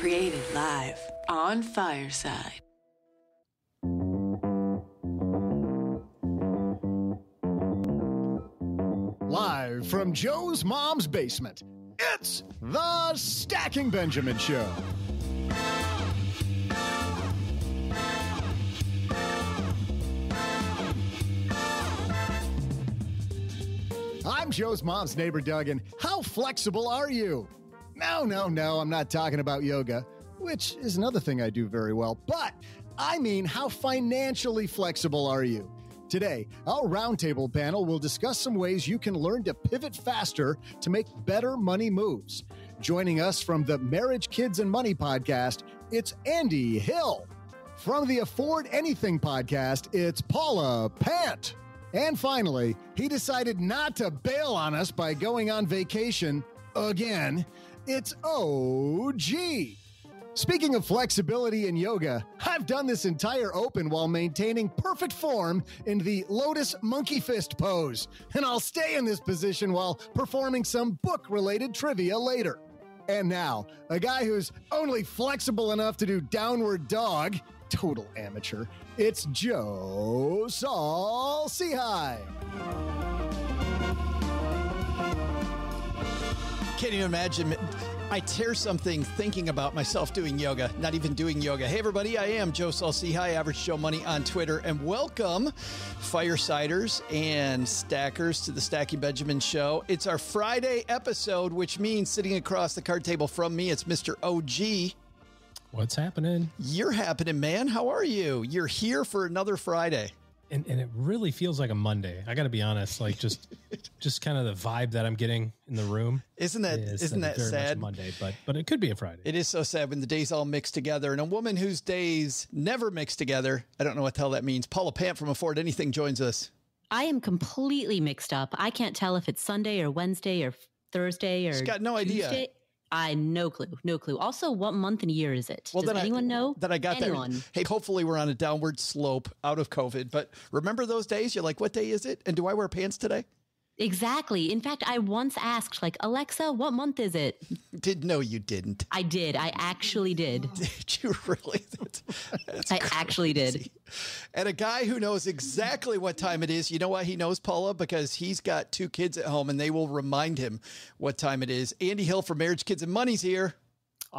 Created live on Fireside. Live from Joe's mom's basement, it's the Stacking Benjamin Show. I'm Joe's mom's neighbor, Doug, and how flexible are you? No, no, no, I'm not talking about yoga, which is another thing I do very well, but I mean, how financially flexible are you? Today, our roundtable panel will discuss some ways you can learn to pivot faster to make better money moves. Joining us from the Marriage, Kids, and Money podcast, it's Andy Hill. From the Afford Anything podcast, it's Paula Pant. And finally, he decided not to bail on us by going on vacation again. It's OG. Speaking of flexibility in yoga, I've done this entire open while maintaining perfect form in the lotus monkey fist pose, and I'll stay in this position while performing some book related trivia later. And now, a guy who's only flexible enough to do downward dog, total amateur, it's Joe Saul Sehy. Can't even imagine. I tear something thinking about myself doing yoga, not even doing yoga. Hey, everybody, I am Joe Saul High, Average Joe Money on Twitter, and welcome, Firesiders and Stackers, to the Stacking Benjamin Show. It's our Friday episode, which means sitting across the card table from me, it's Mr. OG. What's happening? You're happening, man. How are you? You're here for another Friday and, and it really feels like a Monday. I got to be honest, like just just kind of the vibe that I'm getting in the room. Isn't that isn't that sad? Monday, but but it could be a Friday. It is so sad when the days all mix together, and a woman whose days never mix together. I don't know what the hell that means. Paula Pant from Afford Anything joins us. I am completely mixed up. I can't tell if it's Sunday or Wednesday or Thursday or. She's got no Tuesday. idea. I no clue, no clue. Also, what month and year is it? Well, Does anyone I, know? That I got anyone? There. Hey, hopefully we're on a downward slope out of COVID. But remember those days? You're like, what day is it? And do I wear pants today? Exactly. In fact, I once asked, like, Alexa, what month is it? Did no, you didn't. I did. I actually did. Did you really? That's, that's I crazy. actually did. And a guy who knows exactly what time it is. You know why he knows, Paula? Because he's got two kids at home, and they will remind him what time it is. Andy Hill from Marriage, Kids, and Money's here.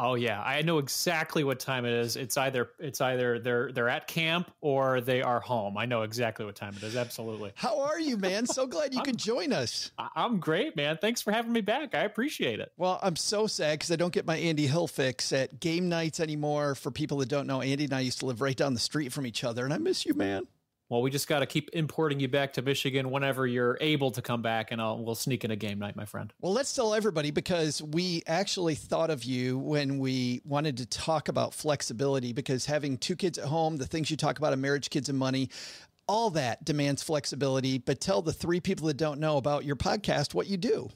Oh yeah, I know exactly what time it is. It's either it's either they're they're at camp or they are home. I know exactly what time it is. Absolutely. How are you, man? So glad you could join us. I'm great, man. Thanks for having me back. I appreciate it. Well, I'm so sad because I don't get my Andy Hill fix at game nights anymore. For people that don't know, Andy and I used to live right down the street from each other, and I miss you, man. Well, we just got to keep importing you back to Michigan whenever you're able to come back, and I'll, we'll sneak in a game night, my friend. Well, let's tell everybody because we actually thought of you when we wanted to talk about flexibility. Because having two kids at home, the things you talk about in marriage, kids, and money, all that demands flexibility. But tell the three people that don't know about your podcast what you do.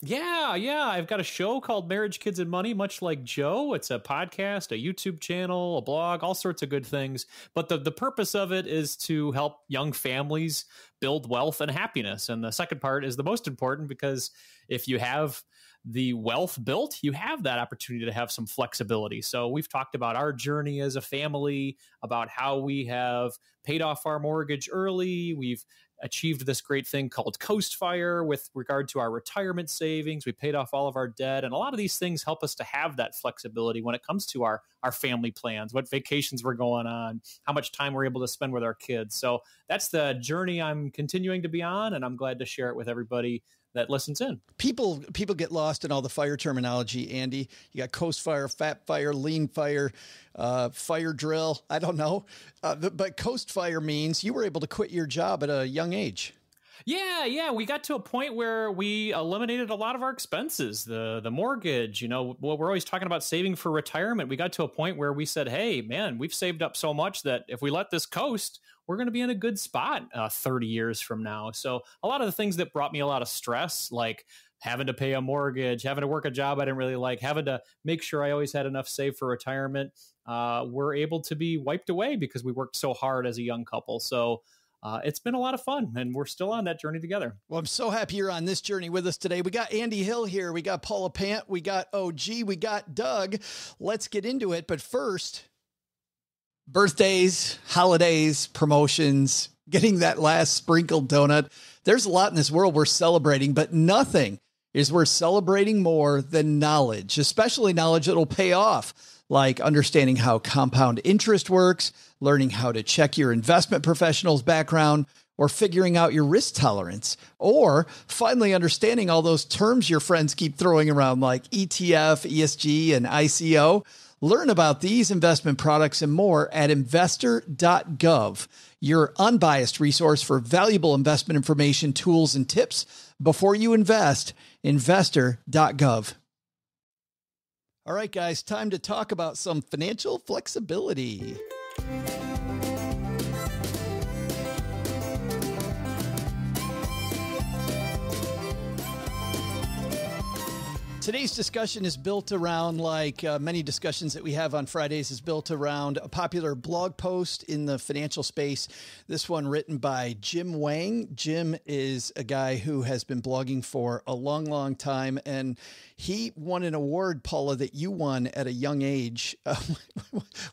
Yeah, yeah. I've got a show called Marriage, Kids, and Money, much like Joe. It's a podcast, a YouTube channel, a blog, all sorts of good things. But the, the purpose of it is to help young families build wealth and happiness. And the second part is the most important because if you have the wealth built, you have that opportunity to have some flexibility. So we've talked about our journey as a family, about how we have paid off our mortgage early. We've achieved this great thing called Coast Fire with regard to our retirement savings. We paid off all of our debt, and a lot of these things help us to have that flexibility when it comes to our our family plans, what vacations we're going on, how much time we're able to spend with our kids. So that's the journey I'm continuing to be on, and I'm glad to share it with everybody that listens in. People people get lost in all the fire terminology. Andy, you got coast fire, fat fire, lean fire, uh, fire drill. I don't know, uh, but coast fire means you were able to quit your job at a young age. Yeah, yeah, we got to a point where we eliminated a lot of our expenses, the the mortgage. You know, well, we're always talking about saving for retirement. We got to a point where we said, "Hey, man, we've saved up so much that if we let this coast, we're going to be in a good spot uh, 30 years from now." So, a lot of the things that brought me a lot of stress, like having to pay a mortgage, having to work a job I didn't really like, having to make sure I always had enough saved for retirement, uh, were able to be wiped away because we worked so hard as a young couple. So uh, it's been a lot of fun, and we're still on that journey together. Well, I'm so happy you're on this journey with us today. We got Andy Hill here, we got Paula Pant, we got OG, we got Doug. Let's get into it. But first, birthdays, holidays, promotions, getting that last sprinkled donut. There's a lot in this world we're celebrating, but nothing is worth celebrating more than knowledge, especially knowledge that'll pay off, like understanding how compound interest works, learning how to check your investment professional's background, or figuring out your risk tolerance, or finally understanding all those terms your friends keep throwing around like ETF, ESG, and ICO. Learn about these investment products and more at investor.gov, your unbiased resource for valuable investment information, tools, and tips before you invest. Investor.gov. All right, guys, time to talk about some financial flexibility. Today's discussion is built around, like uh, many discussions that we have on Fridays, is built around a popular blog post in the financial space. This one written by Jim Wang. Jim is a guy who has been blogging for a long, long time, and he won an award, Paula, that you won at a young age. Uh,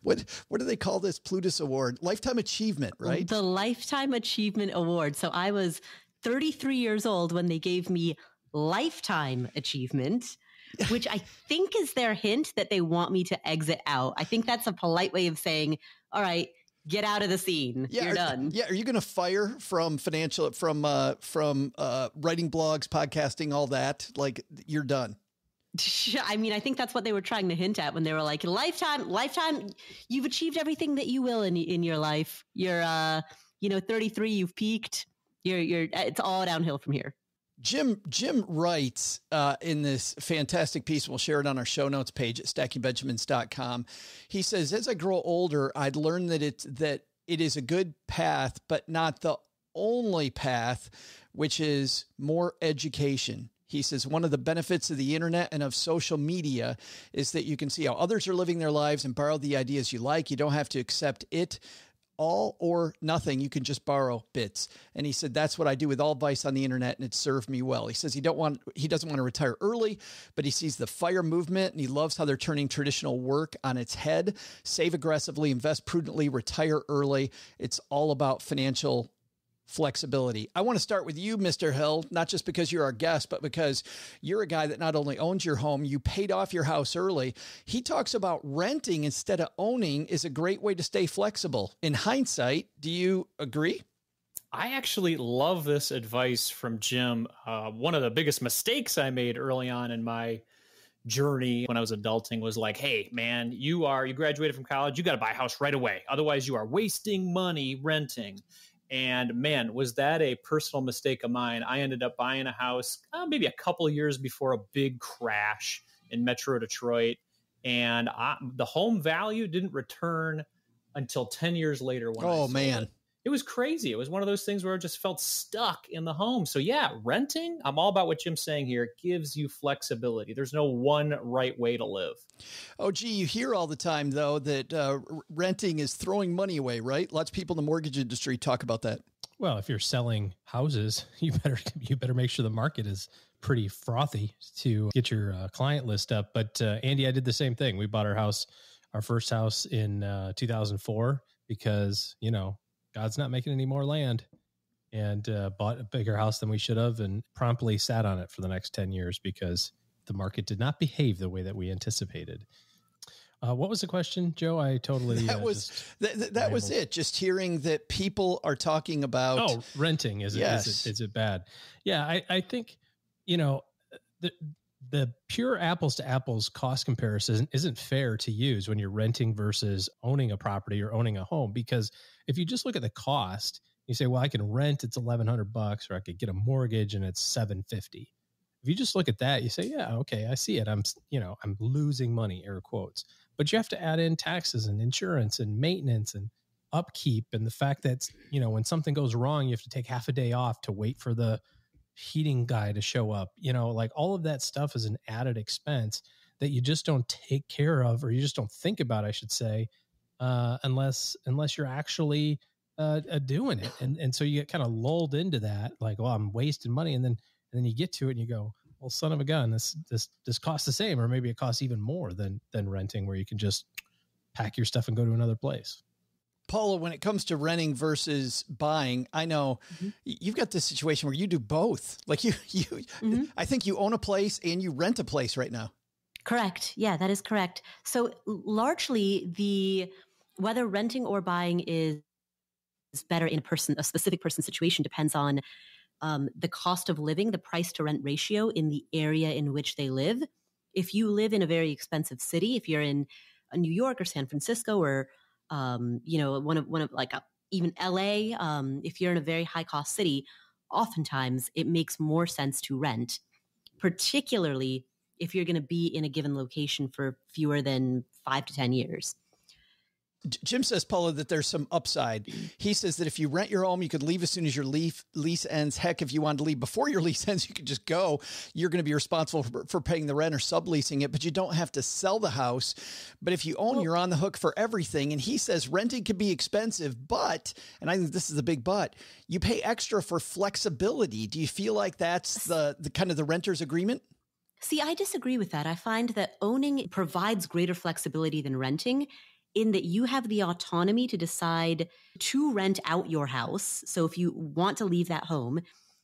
what what do they call this? Plutus Award, lifetime achievement, right? The Lifetime Achievement Award. So I was 33 years old when they gave me lifetime achievement which I think is their hint that they want me to exit out. I think that's a polite way of saying, all right, get out of the scene. Yeah, You're are, done. Yeah, are you going to fire from financial from uh from uh writing blogs, podcasting, all that? Like you're done. I mean, I think that's what they were trying to hint at when they were like, "Lifetime, lifetime, you've achieved everything that you will in in your life. You're, uh, you know, 33, you've peaked. You're, you're, it's all downhill from here." Jim Jim writes uh, in this fantastic piece. We'll share it on our show notes page at stackingbenjamins.com. He says, "As I grow older, I'd learned that it's that it is a good path, but not the only path, which is more education." He says one of the benefits of the internet and of social media is that you can see how others are living their lives and borrow the ideas you like. You don't have to accept it all or nothing. You can just borrow bits. And he said, that's what I do with all advice on the internet. And it served me well. He says he don't want, he doesn't want to retire early, but he sees the fire movement and he loves how they're turning traditional work on its head. Save aggressively, invest prudently, retire early. It's all about financial flexibility. I want to start with you, Mr. Hill, not just because you're our guest, but because you're a guy that not only owns your home, you paid off your house early. He talks about renting instead of owning is a great way to stay flexible. In hindsight, do you agree? I actually love this advice from Jim. Uh, one of the biggest mistakes I made early on in my journey when I was adulting was like, hey, man, you are, you graduated from college, you got to buy a house right away. Otherwise, you are wasting money renting. And man, was that a personal mistake of mine? I ended up buying a house uh, maybe a couple years before a big crash in Metro Detroit. And I, the home value didn't return until 10 years later. When oh, man. It it was crazy. It was one of those things where I just felt stuck in the home. So yeah, renting, I'm all about what Jim's saying here. It gives you flexibility. There's no one right way to live. Oh, gee, you hear all the time though that uh, renting is throwing money away, right? Lots of people in the mortgage industry talk about that. Well, if you're selling houses, you better you better make sure the market is pretty frothy to get your uh, client list up. But uh, Andy, I did the same thing. We bought our house, our first house in uh, 2004 because you know God's not making any more land and uh, bought a bigger house than we should have and promptly sat on it for the next 10 years because the market did not behave the way that we anticipated. Uh, what was the question, Joe? I totally that uh, was that, that was it. Just hearing that people are talking about oh renting is yes. it, is it is it bad? Yeah, I I think you know the the pure apples to apples cost comparison isn't fair to use when you're renting versus owning a property or owning a home because if you just look at the cost you say well i can rent it's 1100 bucks or i could get a mortgage and it's 750 if you just look at that you say yeah okay i see it. I'm you know i'm losing money air quotes. But you have to add in taxes and insurance and maintenance and upkeep and the fact that you know when something goes wrong you have to take half a day off to wait for the heating guy to show up. You know, like all of that stuff is an added expense that you just don't take care of or you just don't think about, I should say, uh, unless unless you're actually uh, uh, doing it, and and so you get kind of lulled into that, like, well, I'm wasting money, and then and then you get to it and you go, well, son of a gun, this this this costs the same, or maybe it costs even more than than renting, where you can just pack your stuff and go to another place. Paula, when it comes to renting versus buying, I know mm-hmm. you've got this situation where you do both. Like you, you, mm-hmm. I think you own a place and you rent a place right now. Correct. Yeah, that is correct. So largely, the whether renting or buying is better in a person, a specific person situation depends on um, the cost of living, the price to rent ratio in the area in which they live. If you live in a very expensive city, if you're in New York or San Francisco or um, you know, one of one of like a, even LA, um, if you're in a very high cost city, oftentimes it makes more sense to rent, particularly if you're going to be in a given location for fewer than five to 10 years. Jim says, Paula, that there's some upside. He says that if you rent your home, you could leave as soon as your lease, lease ends. Heck, if you wanted to leave before your lease ends, you could just go. You're going to be responsible for, for paying the rent or subleasing it, but you don't have to sell the house. But if you own, well, you're on the hook for everything. And he says renting can be expensive, but, and I think this is the big but, you pay extra for flexibility. Do you feel like that's the, the kind of the renter's agreement? See, I disagree with that. I find that owning provides greater flexibility than renting in that you have the autonomy to decide to rent out your house. So if you want to leave that home,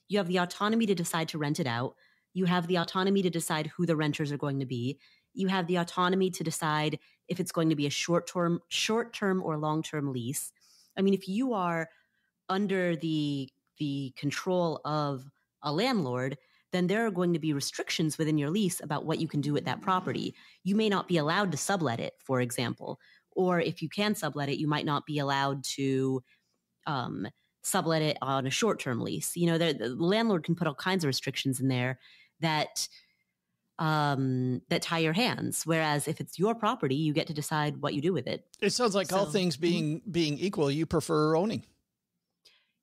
you have the autonomy to decide to rent it out. You have the autonomy to decide who the renters are going to be. You have the autonomy to decide if it's going to be a short term, short term or long term lease. I mean, if you are under the the control of a landlord, then there are going to be restrictions within your lease about what you can do with that property. You may not be allowed to sublet it, for example, or if you can sublet it, you might not be allowed to um, sublet it on a short term lease. You know, the, the, landlord can put all kinds of restrictions in there that um, that tie your hands. Whereas if it's your property, you get to decide what you do with it. It sounds like so, all things mm-hmm. being being equal, you prefer owning.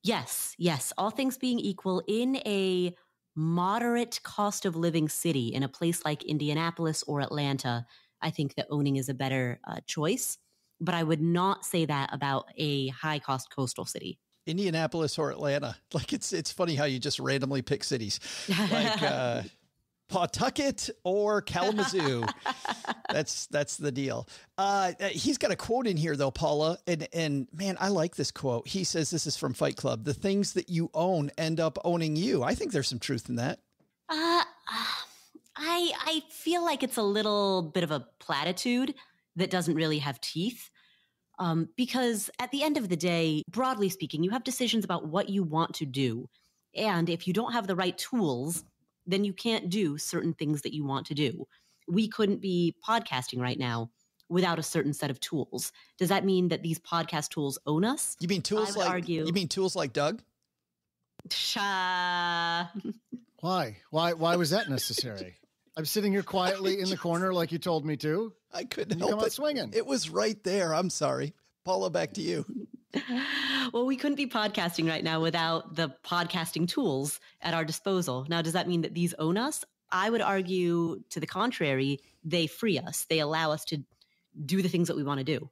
Yes, yes. All things being equal, in a moderate cost of living city, in a place like Indianapolis or Atlanta, I think that owning is a better uh, choice. But I would not say that about a high cost coastal city. Indianapolis or Atlanta. Like it's it's funny how you just randomly pick cities. Like uh Pawtucket or Kalamazoo. that's that's the deal. Uh, he's got a quote in here though, Paula, and and man, I like this quote. He says this is from Fight Club. The things that you own end up owning you. I think there's some truth in that. Uh, I I feel like it's a little bit of a platitude that doesn't really have teeth. Um, because at the end of the day, broadly speaking, you have decisions about what you want to do. And if you don't have the right tools, then you can't do certain things that you want to do. We couldn't be podcasting right now without a certain set of tools. Does that mean that these podcast tools own us? You mean tools like argue, you mean tools like Doug? Sha. Why? Why why was that necessary? I'm sitting here quietly in the corner like you told me to. I couldn't help come it. swinging. It was right there. I'm sorry. Paula, back to you. well, we couldn't be podcasting right now without the podcasting tools at our disposal. Now, does that mean that these own us? I would argue to the contrary, they free us. They allow us to do the things that we want to do.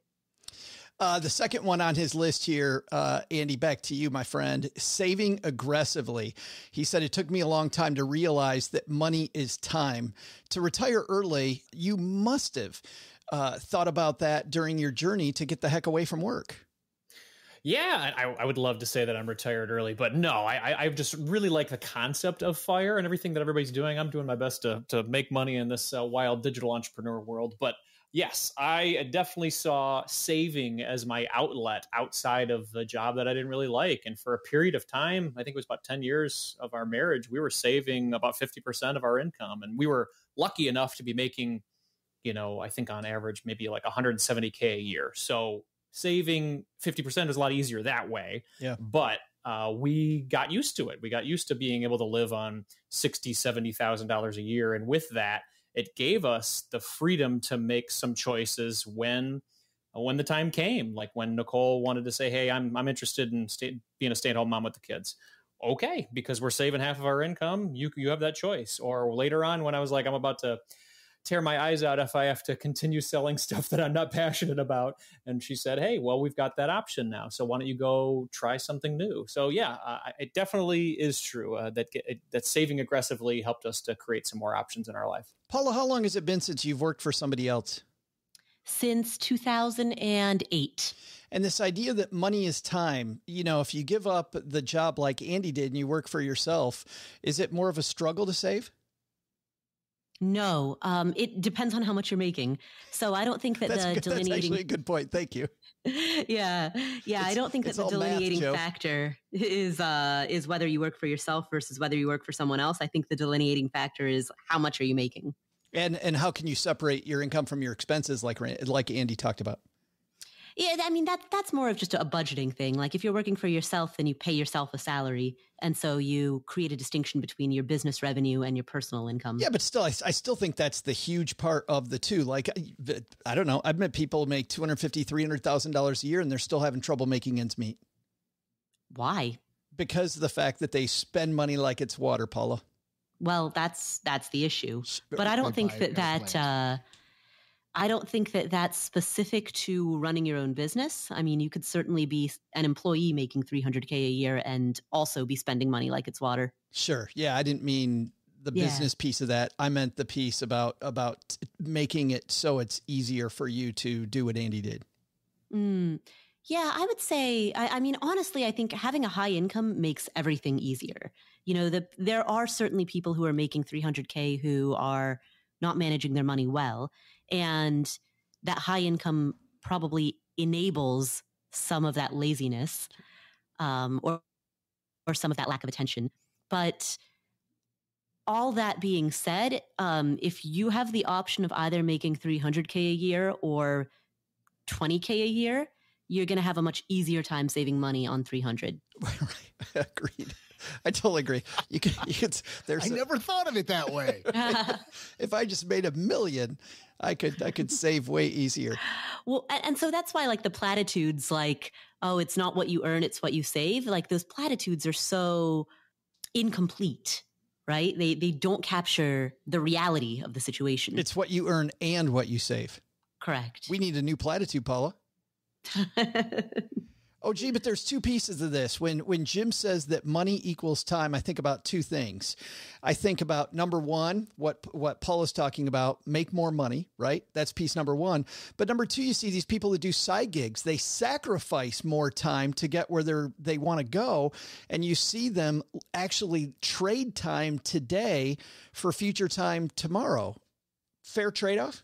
Uh, the second one on his list here, uh, Andy, back to you, my friend. Saving aggressively. He said, It took me a long time to realize that money is time. To retire early, you must have uh, thought about that during your journey to get the heck away from work. Yeah, I, I, would love to say that I'm retired early, but no, I, I just really like the concept of fire and everything that everybody's doing. I'm doing my best to to make money in this uh, wild digital entrepreneur world, but yes, I definitely saw saving as my outlet outside of the job that I didn't really like. And for a period of time, I think it was about 10 years of our marriage, we were saving about 50% of our income. And we were lucky enough to be making, you know, I think on average, maybe like 170K a year. So saving 50% is a lot easier that way. Yeah. But uh, we got used to it. We got used to being able to live on sixty, seventy thousand dollars a year, and with that, it gave us the freedom to make some choices when uh, when the time came like when nicole wanted to say hey i'm, I'm interested in stay, being a stay-at-home mom with the kids. Okay because we're saving half of our income you you have that choice. Or later on when i was like i'm about to tear my eyes out if I have to continue selling stuff that I'm not passionate about. And she said, Hey, well, we've got that option now. So why don't you go try something new? So yeah, uh, it definitely is true uh, that that saving aggressively helped us to create some more options in our life. Paula, how long has it been since you've worked for somebody else? Since 2008. And this idea that money is time, you know, if you give up the job like Andy did and you work for yourself, is it more of a struggle to save? No, um, it depends on how much you're making. So I don't think that that's the good, delineating. That's actually a good point. Thank you. yeah, yeah. It's, I don't think that the delineating math, factor is uh, is whether you work for yourself versus whether you work for someone else. I think the delineating factor is how much are you making. And and how can you separate your income from your expenses, like like Andy talked about? Yeah, I mean that that's more of just a budgeting thing. Like if you're working for yourself, then you pay yourself a salary, and so you create a distinction between your business revenue and your personal income. Yeah, but still, I, I still think that's the huge part of the two. Like I don't know, I've met people make two hundred fifty, three hundred thousand dollars a year, and they're still having trouble making ends meet. Why? Because of the fact that they spend money like it's water, Paula. Well, that's that's the issue. But I don't think that that. Uh, I don't think that that's specific to running your own business. I mean, you could certainly be an employee making 300K a year and also be spending money like it's water. Sure. Yeah. I didn't mean the yeah. business piece of that. I meant the piece about, about making it so it's easier for you to do what Andy did. Mm. Yeah, I would say, I, I, mean, honestly, I think having a high income makes everything easier. You know, the, there are certainly people who are making 300K who are not managing their money well and that high income probably enables some of that laziness um, or or some of that lack of attention. But all that being said um, if you have the option of either making 300k a year or 20k a year you're going to have a much easier time saving money on 300 agreed I totally agree. You can, you can there's I a, never thought of it that way. if I just made a million, I could I could save way easier. Well, and so that's why like the platitudes like oh it's not what you earn it's what you save like those platitudes are so incomplete right they they don't capture the reality of the situation it's what you earn and what you save correct we need a new platitude paula Oh, gee, but there's two pieces of this. When when Jim says that money equals time, I think about two things. I think about number one, what what Paul is talking about, make more money, right? That's piece number one. But number two, you see these people that do side gigs. They sacrifice more time to get where they're they want to go, and you see them actually trade time today for future time tomorrow. Fair trade off.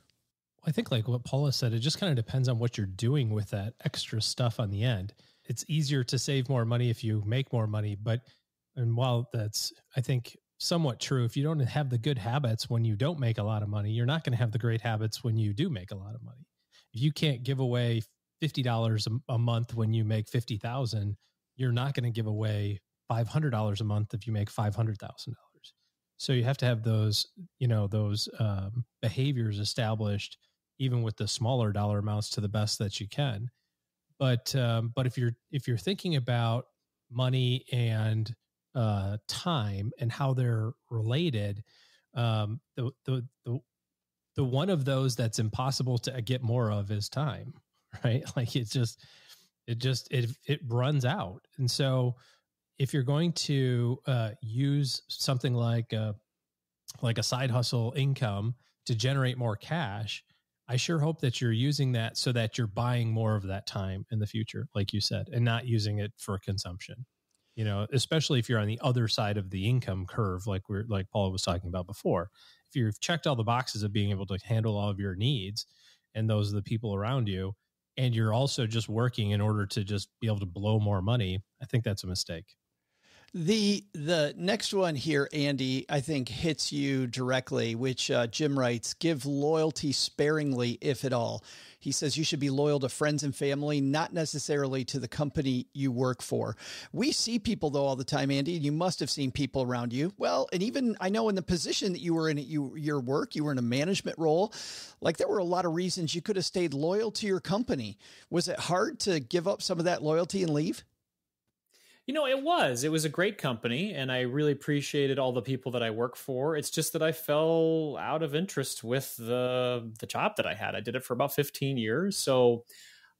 I think like what Paula said, it just kind of depends on what you're doing with that extra stuff on the end it's easier to save more money if you make more money. But and while that's I think somewhat true, if you don't have the good habits when you don't make a lot of money, you're not going to have the great habits when you do make a lot of money. If you can't give away fifty dollars a month when you make fifty thousand, you're not going to give away five hundred dollars a month if you make five hundred thousand dollars. So you have to have those, you know, those um, behaviors established, even with the smaller dollar amounts to the best that you can. But um, but if you're if you're thinking about money and uh, time and how they're related, um, the, the the the one of those that's impossible to get more of is time, right? Like it's just it just it it runs out, and so if you're going to uh, use something like a, like a side hustle income to generate more cash, I sure hope that you're using that so that you're buying more of that time in the future, like you said, and not using it for consumption. You know, especially if you're on the other side of the income curve, like we're like Paula was talking about before. If you've checked all the boxes of being able to handle all of your needs, and those are the people around you, and you're also just working in order to just be able to blow more money, I think that's a mistake. The the next one here, Andy, I think hits you directly, which uh, Jim writes: "Give loyalty sparingly, if at all." He says you should be loyal to friends and family, not necessarily to the company you work for. We see people though all the time, Andy. You must have seen people around you. Well, and even I know in the position that you were in at you, your work, you were in a management role. Like there were a lot of reasons you could have stayed loyal to your company. Was it hard to give up some of that loyalty and leave? You know, it was. It was a great company, and I really appreciated all the people that I work for. It's just that I fell out of interest with the the job that I had. I did it for about 15 years, so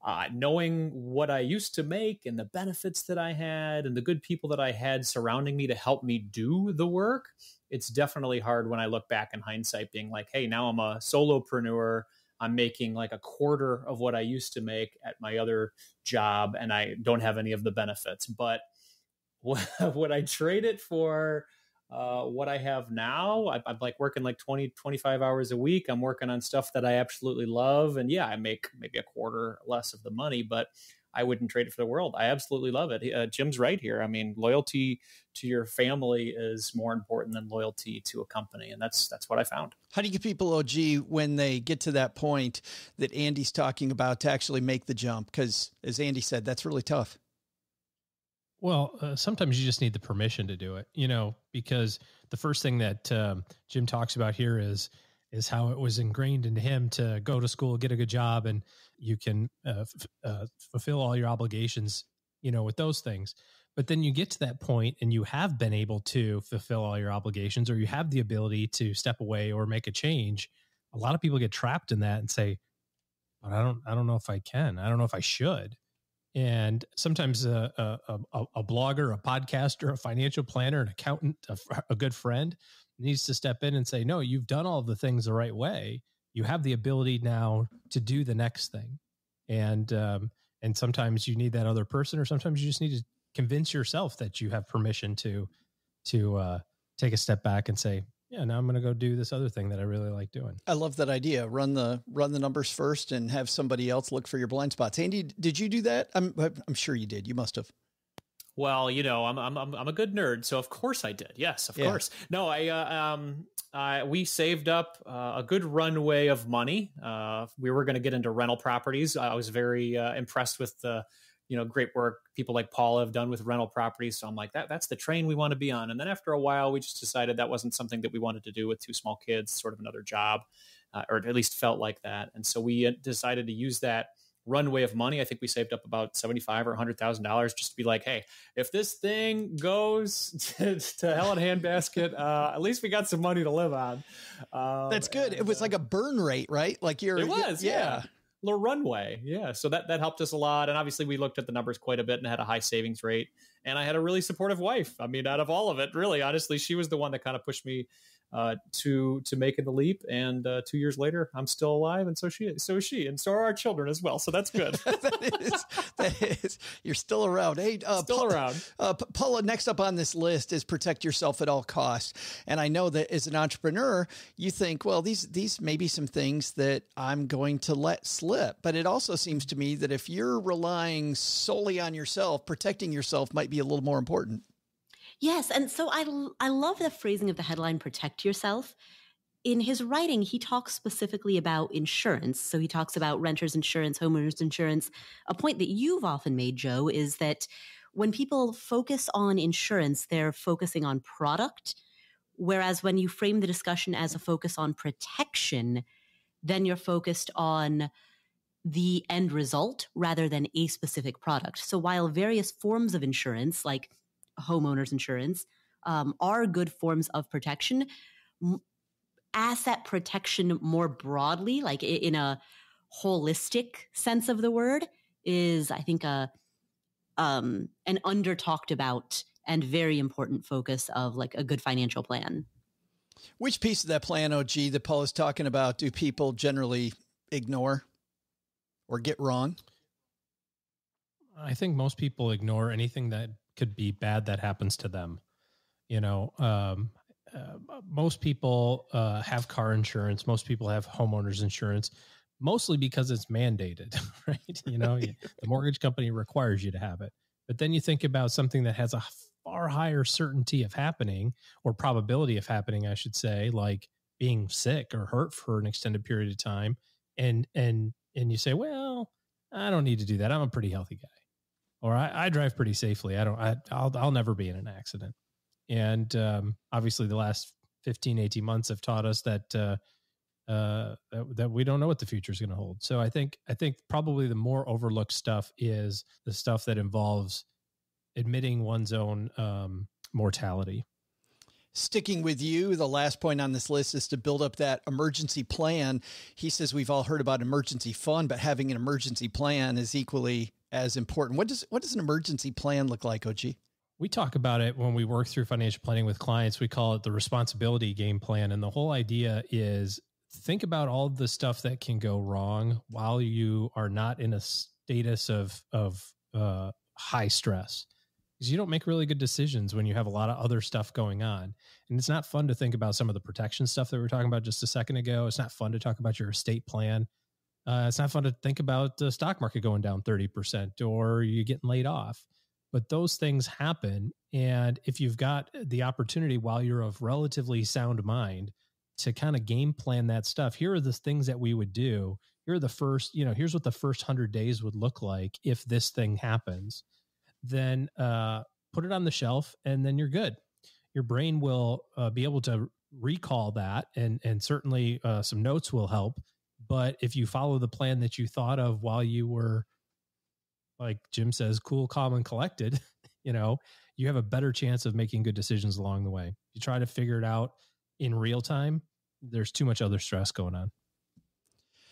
uh, knowing what I used to make and the benefits that I had and the good people that I had surrounding me to help me do the work, it's definitely hard when I look back in hindsight, being like, "Hey, now I'm a solopreneur." I'm making like a quarter of what I used to make at my other job, and I don't have any of the benefits. But would I trade it for uh, what I have now? I, I'm like working like 20, 25 hours a week. I'm working on stuff that I absolutely love. And yeah, I make maybe a quarter less of the money, but I wouldn't trade it for the world. I absolutely love it. Uh, Jim's right here. I mean, loyalty to your family is more important than loyalty to a company, and that's that's what I found. How do you get people, OG, when they get to that point that Andy's talking about to actually make the jump? Because as Andy said, that's really tough. Well, uh, sometimes you just need the permission to do it, you know, because the first thing that um, Jim talks about here is is how it was ingrained into him to go to school, get a good job, and you can uh, f- uh, fulfill all your obligations, you know, with those things. But then you get to that point and you have been able to fulfill all your obligations, or you have the ability to step away or make a change. A lot of people get trapped in that and say, "But I don't, I don't know if I can. I don't know if I should." And sometimes a, a, a, a blogger, a podcaster, a financial planner, an accountant, a, a good friend needs to step in and say, no, you've done all the things the right way. You have the ability now to do the next thing. And, um, and sometimes you need that other person, or sometimes you just need to convince yourself that you have permission to, to, uh, take a step back and say, yeah, now I'm going to go do this other thing that I really like doing. I love that idea. Run the run the numbers first, and have somebody else look for your blind spots. Andy, did you do that? I'm I'm sure you did. You must have. Well, you know, I'm I'm I'm a good nerd, so of course I did. Yes, of yeah. course. No, I uh, um I we saved up uh, a good runway of money. Uh, we were going to get into rental properties. I was very uh, impressed with the you know great work people like Paul have done with rental properties. So I'm like that that's the train we want to be on. And then after a while, we just decided that wasn't something that we wanted to do with two small kids, sort of another job, uh, or at least felt like that. And so we uh, decided to use that runway of money. I think we saved up about seventy-five or hundred thousand dollars just to be like, hey, if this thing goes to, to hell in a handbasket, uh, at least we got some money to live on. Um, That's good. And, it was uh, like a burn rate, right? Like you're. It was, yeah. yeah little runway. Yeah. So that, that helped us a lot. And obviously we looked at the numbers quite a bit and had a high savings rate. And I had a really supportive wife. I mean, out of all of it, really, honestly, she was the one that kind of pushed me uh, to to making the leap. And uh, two years later, I'm still alive, and so she so is she, and so are our children as well. So that's good. that is that is you're still around. Hey, uh, still Paula, around. Uh, Paula, next up on this list is protect yourself at all costs. And I know that as an entrepreneur, you think, well, these these may be some things that I'm going to let slip. But it also seems to me that if you're relying solely on yourself, protecting yourself might be a little more important. Yes. And so I, I love the phrasing of the headline, protect yourself. In his writing, he talks specifically about insurance. So he talks about renter's insurance, homeowner's insurance. A point that you've often made, Joe, is that when people focus on insurance, they're focusing on product. Whereas when you frame the discussion as a focus on protection, then you're focused on the end result rather than a specific product. So while various forms of insurance, like homeowners insurance um, are good forms of protection. Asset protection more broadly, like in a holistic sense of the word, is I think a um, an under talked about and very important focus of like a good financial plan. Which piece of that plan, OG, that Paul is talking about, do people generally ignore or get wrong? I think most people ignore anything that could be bad that happens to them. You know, um, uh, most people uh, have car insurance. Most people have homeowners insurance, mostly because it's mandated, right? You know, the mortgage company requires you to have it. But then you think about something that has a far higher certainty of happening or probability of happening, I should say, like being sick or hurt for an extended period of time, and and and you say, well, I don't need to do that. I'm a pretty healthy guy or I, I drive pretty safely. I don't, I, I'll, I'll never be in an accident. And um, obviously, the last 15, 18 months have taught us that, uh, uh, that, that we don't know what the future is going to hold. So I think, I think probably the more overlooked stuff is the stuff that involves admitting one's own um, mortality. Sticking with you, the last point on this list is to build up that emergency plan. He says we've all heard about emergency fund, but having an emergency plan is equally as important. What does what does an emergency plan look like, OG? We talk about it when we work through financial planning with clients. We call it the responsibility game plan. And the whole idea is think about all the stuff that can go wrong while you are not in a status of, of uh, high stress because you don't make really good decisions when you have a lot of other stuff going on. And it's not fun to think about some of the protection stuff that we were talking about just a second ago. It's not fun to talk about your estate plan. Uh, it's not fun to think about the stock market going down 30% or you getting laid off. But those things happen. And if you've got the opportunity while you're of relatively sound mind to kind of game plan that stuff, here are the things that we would do. Here are the first, you know, here's what the first 100 days would look like if this thing happens then uh, put it on the shelf and then you're good. Your brain will uh, be able to recall that, and and certainly uh, some notes will help. But if you follow the plan that you thought of while you were, like Jim says, cool, calm, and collected, you know, you have a better chance of making good decisions along the way. If you try to figure it out in real time, there's too much other stress going on.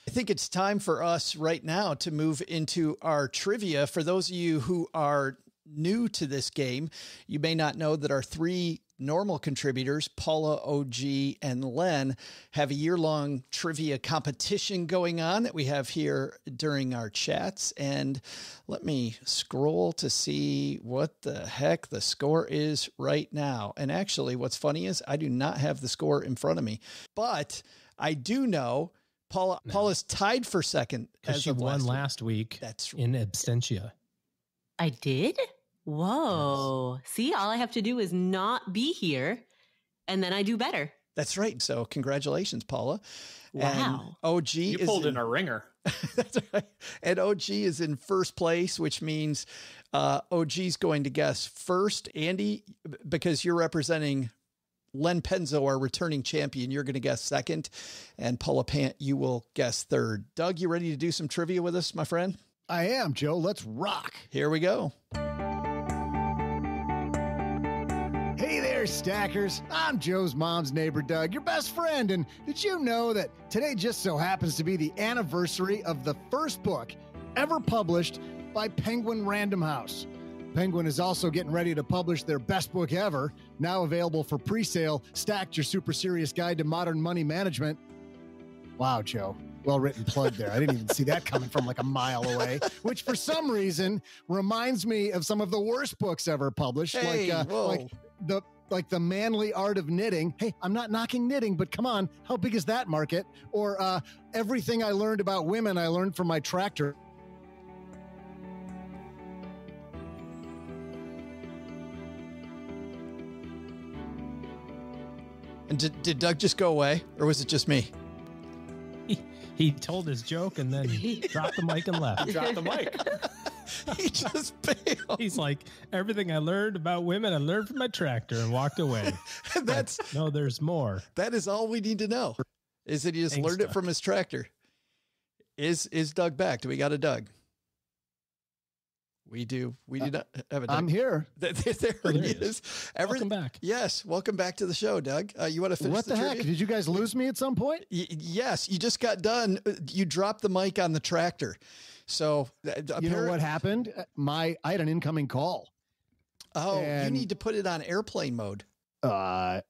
I think it's time for us right now to move into our trivia. For those of you who are new to this game, you may not know that our three normal contributors, Paula, OG, and Len, have a year long trivia competition going on that we have here during our chats. And let me scroll to see what the heck the score is right now. And actually, what's funny is I do not have the score in front of me, but I do know. Paula, no. Paula's tied for second because she won last week. last week. That's in absentia. I did. Whoa. Yes. See, all I have to do is not be here and then I do better. That's right. So congratulations, Paula. Wow. And OG you pulled in, in a ringer. that's right. And OG is in first place, which means uh, OG's going to guess first. Andy, because you're representing Len Penzo, our returning champion, you're going to guess second. And Paula Pant, you will guess third. Doug, you ready to do some trivia with us, my friend? I am, Joe. Let's rock. Here we go. There, stackers. I'm Joe's mom's neighbor, Doug, your best friend. And did you know that today just so happens to be the anniversary of the first book ever published by Penguin Random House? Penguin is also getting ready to publish their best book ever, now available for pre sale Stacked Your Super Serious Guide to Modern Money Management. Wow, Joe. Well written plug there. I didn't even see that coming from like a mile away, which for some reason reminds me of some of the worst books ever published. Hey, like, uh, like the like the manly art of knitting. Hey, I'm not knocking knitting, but come on, how big is that market? Or uh, everything I learned about women, I learned from my tractor. And did, did Doug just go away, or was it just me? He, he told his joke and then he dropped the mic and left. Dropped the mic. he just bailed. He's like, everything I learned about women, I learned from my tractor and walked away. That's but no, there's more. That is all we need to know. Is that he just Thanks, learned Doug. it from his tractor? Is is Doug back? Do we got a Doug? We do. We do uh, not have a Doug. I'm here. there, there oh, he is. Every, welcome back. Yes, welcome back to the show, Doug. Uh, you want to finish? What the, the heck? Did you guys lose me at some point? Y- yes, you just got done. Uh, you dropped the mic on the tractor. So uh, you know what happened? Uh, my I had an incoming call. Oh, you need to put it on airplane mode. Uh,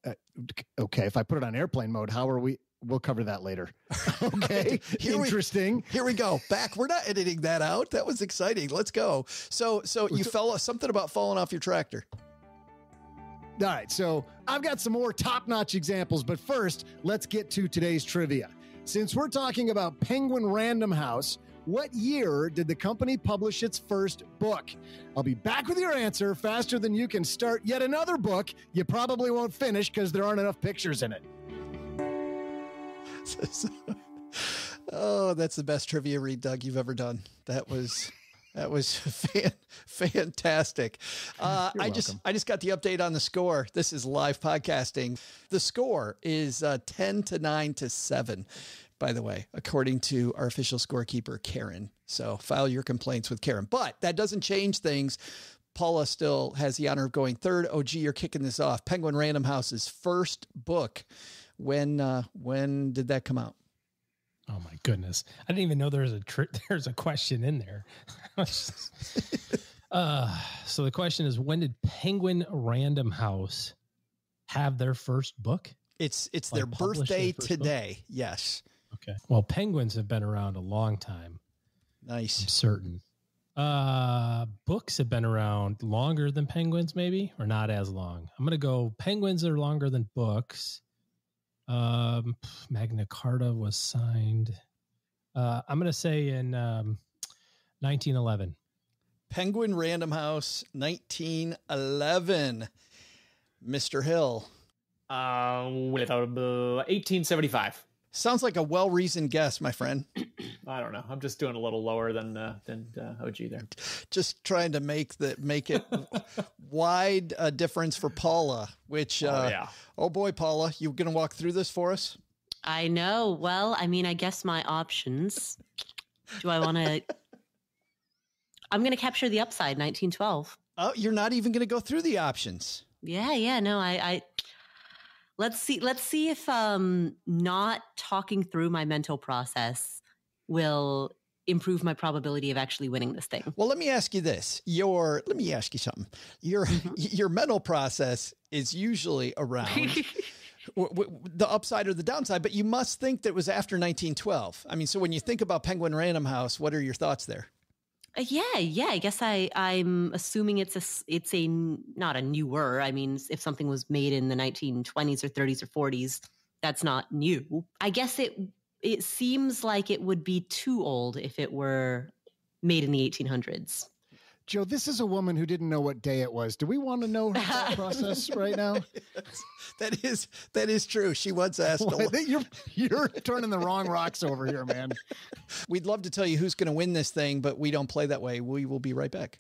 okay. If I put it on airplane mode, how are we? We'll cover that later. okay. here Interesting. We, here we go. Back. We're not editing that out. That was exciting. Let's go. So, so you fell something about falling off your tractor. All right. So I've got some more top notch examples, but first, let's get to today's trivia. Since we're talking about Penguin Random House, what year did the company publish its first book? I'll be back with your answer faster than you can start yet another book you probably won't finish because there aren't enough pictures in it. oh, that's the best trivia read, Doug, you've ever done. That was. That was fan, fantastic. Uh, I just I just got the update on the score. This is live podcasting. The score is uh, ten to nine to seven by the way, according to our official scorekeeper, Karen. So file your complaints with Karen. But that doesn't change things. Paula still has the honor of going third. OG, you're kicking this off. Penguin Random House's first book. When uh, when did that come out? Oh my goodness! I didn't even know there's a tr- there's a question in there. uh, so the question is, when did Penguin Random House have their first book? It's it's Like their birthday their first book? today. Yes. Okay. Well, penguins have been around a long time. I'm Nice. certain. Uh, books have been around longer than penguins, maybe, or not as long. I'm gonna go. Penguins are longer than books. Um, Magna Carta was signed. Uh, I'm gonna say in um, 1911. Penguin Random House, 1911. Mr. Hill. Uh, 1875. Sounds like a well reasoned guess, my friend. I don't know. I'm just doing a little lower than uh, than uh, OG there. Just trying to make the make it wide uh, difference for Paula. Which, uh, oh yeah. oh boy, Paula, you gonna walk through this for us? I know. Well, I mean, I guess my options. Do I want to? I'm going to capture the upside. 1912. Oh, you're not even gonna go through the options. Yeah, yeah. No, I, I. Let's see. Let's see if um not talking through my mental process will improve my probability of actually winning this thing. Well, let me ask you this: your let me ask you something. Your Mm-hmm. your mental process is usually around w- w- the upside or the downside, but you must think that it was after 1912. I mean, so when you think about Penguin Random House, what are your thoughts there? Uh, yeah, yeah. I guess I I'm assuming it's a it's a not a newer. I mean, if something was made in the 1920s or 30s or 40s, that's not new. I guess it it seems like it would be too old if it were made in the 1800s. Joe, this is a woman who didn't know what day it was. Do we want to know her process right now? that is that is true. She was asked. a lot. Oh, you're you're turning the wrong rocks over here, man. We'd love to tell you who's going to win this thing, but we don't play that way. We will be right back.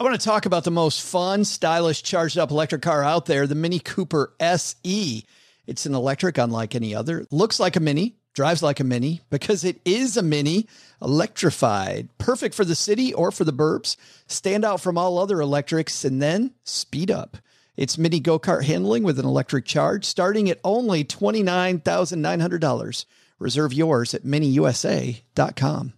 I want to talk about the most fun, stylish, charged up electric car out there, the Mini Cooper SE. It's an electric unlike any other. Looks like a Mini, drives like a Mini because it is a Mini, electrified, perfect for the city or for the burbs. Stand out from all other electrics and then speed up. It's mini go kart handling with an electric charge starting at only $29,900. Reserve yours at miniusa.com.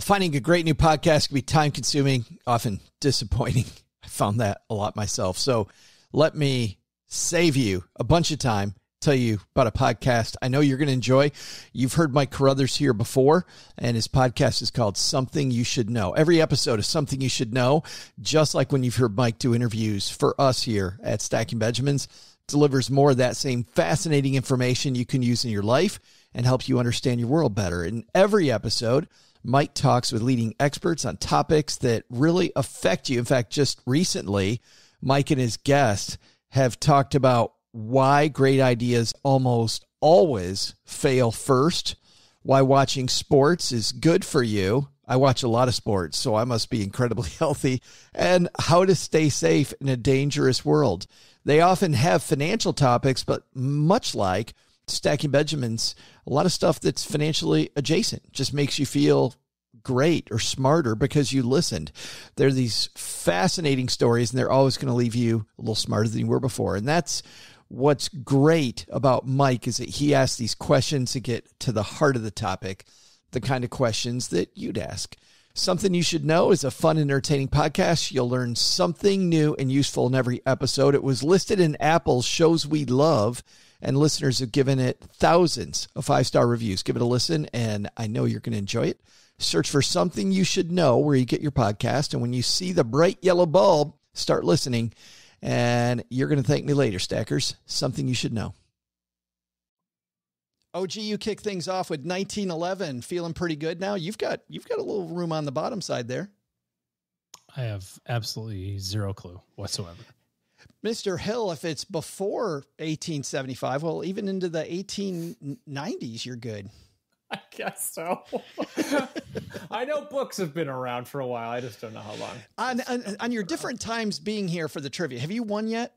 Finding a great new podcast can be time consuming, often disappointing. I found that a lot myself. So let me save you a bunch of time, tell you about a podcast I know you're going to enjoy. You've heard Mike Carruthers here before, and his podcast is called Something You Should Know. Every episode is something you should know, just like when you've heard Mike do interviews for us here at Stacking Benjamins. Delivers more of that same fascinating information you can use in your life and help you understand your world better. In every episode, Mike talks with leading experts on topics that really affect you. In fact, just recently, Mike and his guest have talked about why great ideas almost always fail first, why watching sports is good for you. I watch a lot of sports, so I must be incredibly healthy, and how to stay safe in a dangerous world. They often have financial topics, but much like Stacking Benjamins, a lot of stuff that's financially adjacent just makes you feel great or smarter because you listened. They're these fascinating stories, and they're always going to leave you a little smarter than you were before. And that's what's great about Mike is that he asks these questions to get to the heart of the topic, the kind of questions that you'd ask. Something You Should Know is a fun, entertaining podcast. You'll learn something new and useful in every episode. It was listed in Apple's Shows We Love, and listeners have given it thousands of five star reviews. Give it a listen, and I know you're going to enjoy it. Search for Something You Should Know where you get your podcast. And when you see the bright yellow bulb, start listening, and you're going to thank me later, Stackers. Something You Should Know. OG, you kick things off with 1911. Feeling pretty good now. You've got you've got a little room on the bottom side there. I have absolutely zero clue whatsoever. Mr. Hill, if it's before 1875, well, even into the 1890s, you're good. I guess so. I know books have been around for a while. I just don't know how long. On, on, on your different times being here for the trivia, have you won yet?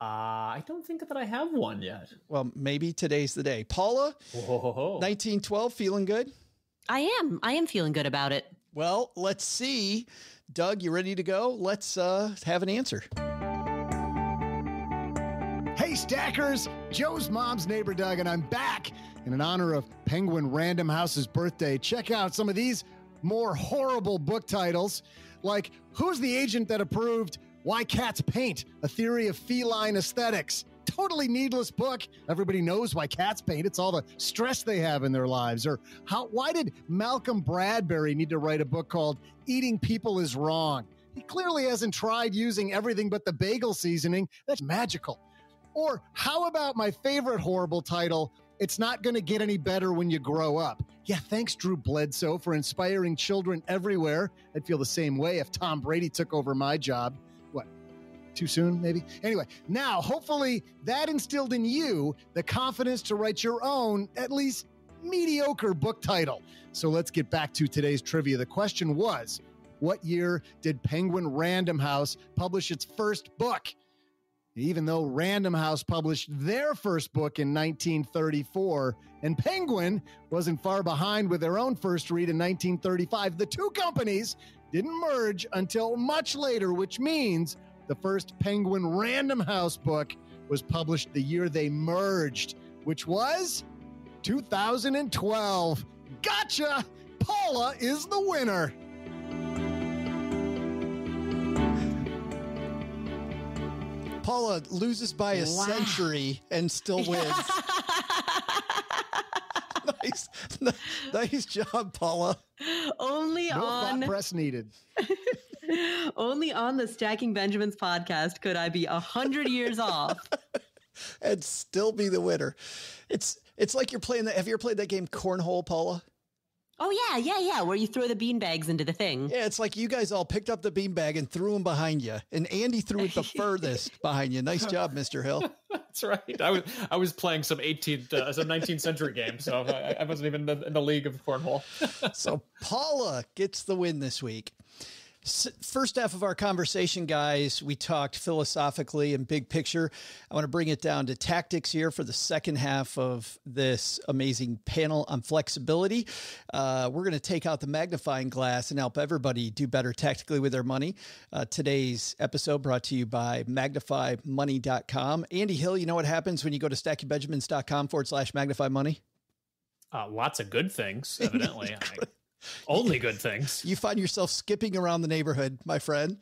Uh, I don't think that I have one yet. Well, maybe today's the day. Paula, Whoa. 1912, feeling good? I am. I am feeling good about it. Well, let's see. Doug, you ready to go? Let's uh, have an answer. Hey, Stackers! Joe's mom's neighbor Doug, and I'm back and in honor of Penguin Random House's birthday. Check out some of these more horrible book titles, like Who's the Agent That Approved Why Cats Paint? A Theory of Feline Aesthetics. Totally needless book. Everybody knows why cats paint. It's all the stress they have in their lives. Or how why did Malcolm Bradbury need to write a book called Eating People is Wrong? He clearly hasn't tried using everything but the bagel seasoning. That's magical. Or how about my favorite horrible title, It's Not Gonna Get Any Better When You Grow Up? Yeah, thanks, Drew Bledsoe, for inspiring children everywhere. I'd feel the same way if Tom Brady took over my job. What? Too soon, maybe? Anyway, now hopefully that instilled in you the confidence to write your own, at least mediocre book title. So let's get back to today's trivia. The question was What year did Penguin Random House publish its first book? Even though Random House published their first book in 1934, and Penguin wasn't far behind with their own first read in 1935. The two companies didn't merge until much later, which means the first Penguin Random House book was published the year they merged, which was 2012. Gotcha! Paula is the winner. Paula loses by a Wow. century and still wins. nice, nice job, Paula. only No on press needed. only on the Stacking Benjamins podcast could I be a hundred years off. and still be the winner. It's it's like you're playing that. Have you ever played that game Cornhole, Paula? Oh yeah, yeah, yeah. Where you throw the bean bags into the thing. Yeah, it's like you guys all picked up the beanbag and threw them behind you, and Andy threw it the furthest behind you. Nice job, Mister Hill. That's right. I was I was playing some 18th, uh, some 19th century game, so I, I wasn't even in the, in the league of cornhole. So Paula gets the win this week. First half of our conversation, guys, we talked philosophically and big picture. I want to bring it down to tactics here for the second half of this amazing panel on flexibility. Uh, we're going to take out the magnifying glass and help everybody do better tactically with their money. Uh, today's episode brought to you by magnifymoney.com. Andy Hill, you know what happens when you go to stackingbenjamins.com forward slash magnify money? Uh, lots of good things, evidently. I- only good things. you find yourself skipping around the neighborhood, my friend,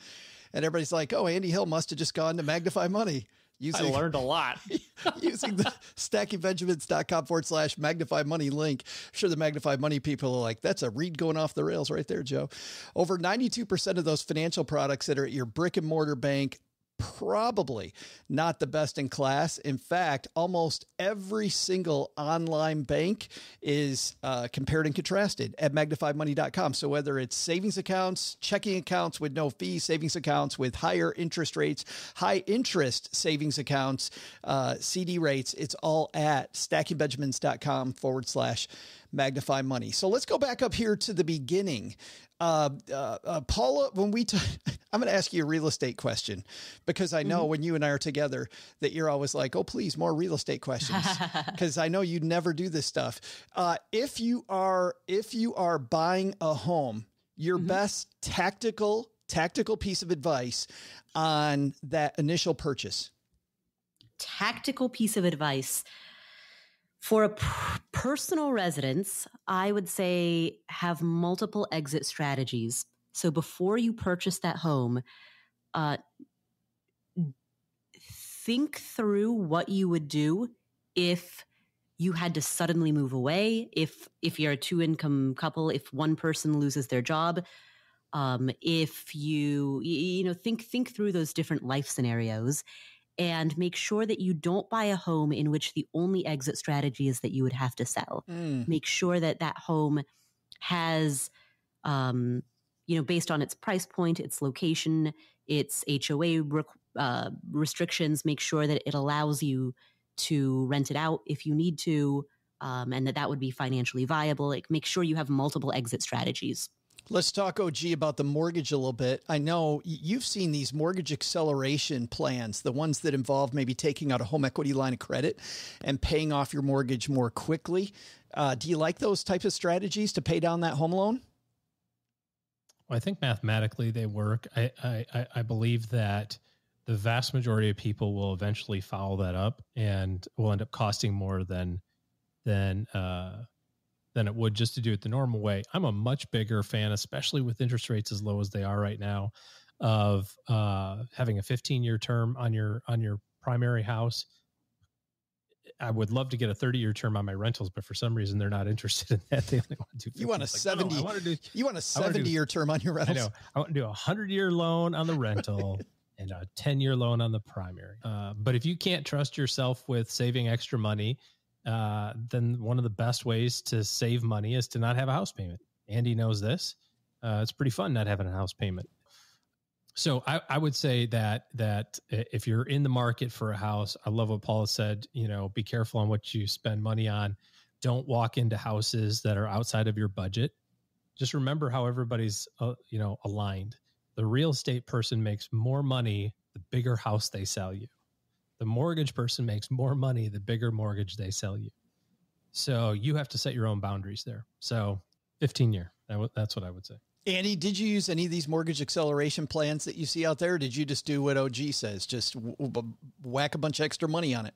and everybody's like, "Oh, Andy Hill must have just gone to Magnify Money." I Using, learned a lot. using the stackingbenjamins.com forward slash magnify money link. I'm sure the magnify money people are like, that's a read going off the rails right there, Joe. Over 92% of those financial products that are at your brick and mortar bank probably not the best in class. In fact, almost every single online bank is uh, compared and contrasted at magnifymoney.com. So whether it's savings accounts, checking accounts with no fees, savings accounts with higher interest rates, high interest savings accounts, uh, CD rates, it's all at stackingbenjamins.com forward slash magnify money. So let's go back up here to the beginning. Uh, uh, uh, Paula, when we, I'm going to ask you a real estate question because I know when you and I are together that you're always like, oh, please, more real estate questions because I know you never do this stuff. Uh, if you are, if you are buying a home, your best tactical, tactical piece of advice on that initial purchase. Tactical piece of advice. For a p- personal residence, I would say have multiple exit strategies. So before you purchase that home, uh, think through what you would do if you had to suddenly move away if if you're a two income couple if one person loses their job um, if you you know think think through those different life scenarios and make sure that you don't buy a home in which the only exit strategy is that you would have to sell. Make sure that that home has um, you know based on its price point its location its hoa rec- uh, restrictions make sure that it allows you to rent it out if you need to um, and that that would be financially viable. Like make sure you have multiple exit strategies Let's talk OG about the mortgage a little bit. I know you've seen these mortgage acceleration plans, the ones that involve maybe taking out a home equity line of credit and paying off your mortgage more quickly. Uh, do you like those type of strategies to pay down that home loan? I think mathematically they work. I, I, I believe that the vast majority of people will eventually follow that up and will end up costing more than than uh, than it would just to do it the normal way. I'm a much bigger fan, especially with interest rates as low as they are right now, of uh, having a 15 year term on your on your primary house. I would love to get a 30 year term on my rentals, but for some reason they're not interested in that. They only want to do. You want a like, 70 no, want to do, You want a 70 do- year term on your I rentals? know. I want to do a hundred year loan on the rental and a 10 year loan on the primary. Uh, but if you can't trust yourself with saving extra money, uh, then one of the best ways to save money is to not have a house payment. Andy knows this. Uh, it's pretty fun not having a house payment. So I, I would say that that if you're in the market for a house, I love what Paula said. You know, be careful on what you spend money on. Don't walk into houses that are outside of your budget. Just remember how everybody's uh, you know aligned. The real estate person makes more money the bigger house they sell you. The mortgage person makes more money the bigger mortgage they sell you. So you have to set your own boundaries there. So 15 year. That w- that's what I would say. Andy, did you use any of these mortgage acceleration plans that you see out there? Or did you just do what OG says? Just w- w- whack a bunch of extra money on it?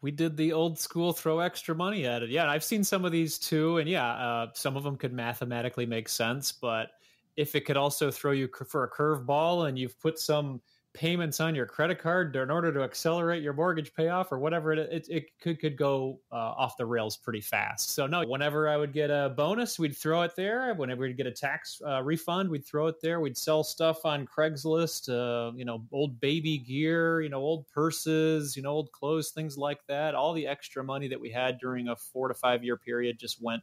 we did the old school throw extra money at it. Yeah, I've seen some of these too, and yeah, uh, some of them could mathematically make sense, but if it could also throw you for a curveball and you've put some payments on your credit card in order to accelerate your mortgage payoff or whatever it it, it could could go uh, off the rails pretty fast. So no, whenever I would get a bonus, we'd throw it there. Whenever we'd get a tax uh, refund, we'd throw it there. We'd sell stuff on Craigslist, uh, you know, old baby gear, you know, old purses, you know, old clothes, things like that. All the extra money that we had during a four to five year period just went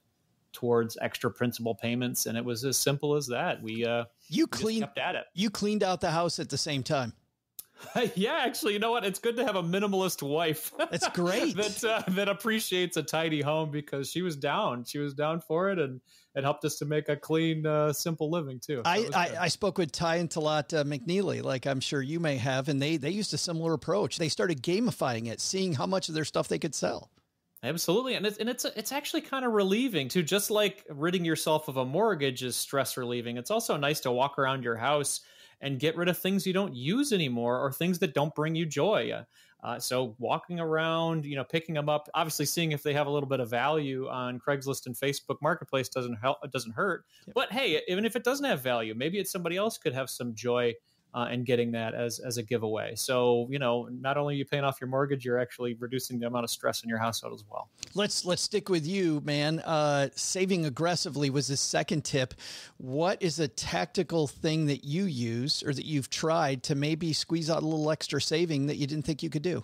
towards extra principal payments, and it was as simple as that. We uh, You we cleaned kept at it. you cleaned out the house at the same time. yeah, actually, you know what? It's good to have a minimalist wife. That's great. that uh, that appreciates a tidy home because she was down. She was down for it, and it helped us to make a clean, uh, simple living too. So I, I. I spoke with Tai and Talaat uh, McNeely, like I'm sure you may have, and they they used a similar approach. They started gamifying it, seeing how much of their stuff they could sell. Absolutely, and it's and it's it's actually kind of relieving too. Just like ridding yourself of a mortgage is stress relieving. It's also nice to walk around your house and get rid of things you don't use anymore or things that don't bring you joy. Uh, so walking around, you know, picking them up, obviously seeing if they have a little bit of value on Craigslist and Facebook Marketplace doesn't help. It doesn't hurt. But hey, even if it doesn't have value, maybe it's somebody else could have some joy uh, and getting that as as a giveaway. So you know, not only are you paying off your mortgage, you're actually reducing the amount of stress in your household as well. Let's let's stick with you, man. Uh, saving aggressively was the second tip. What is a tactical thing that you use or that you've tried to maybe squeeze out a little extra saving that you didn't think you could do?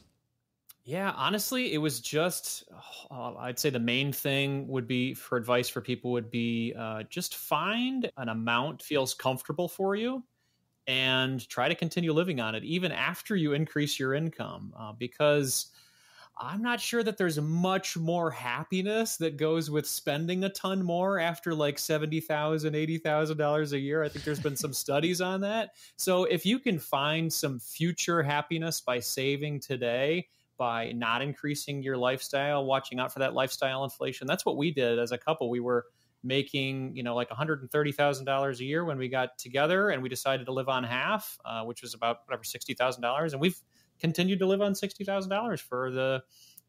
Yeah, honestly, it was just, uh, I'd say the main thing would be for advice for people would be uh, just find an amount feels comfortable for you and try to continue living on it even after you increase your income uh, because I'm not sure that there's much more happiness that goes with spending a ton more after like $70,000, $80,000 a year. I think there's been some studies on that. So if you can find some future happiness by saving today, by not increasing your lifestyle, watching out for that lifestyle inflation, that's what we did as a couple. We were making you know like $130,000 a year when we got together and we decided to live on half, uh, which was about whatever $60,000 and we've continued to live on $60,000 for the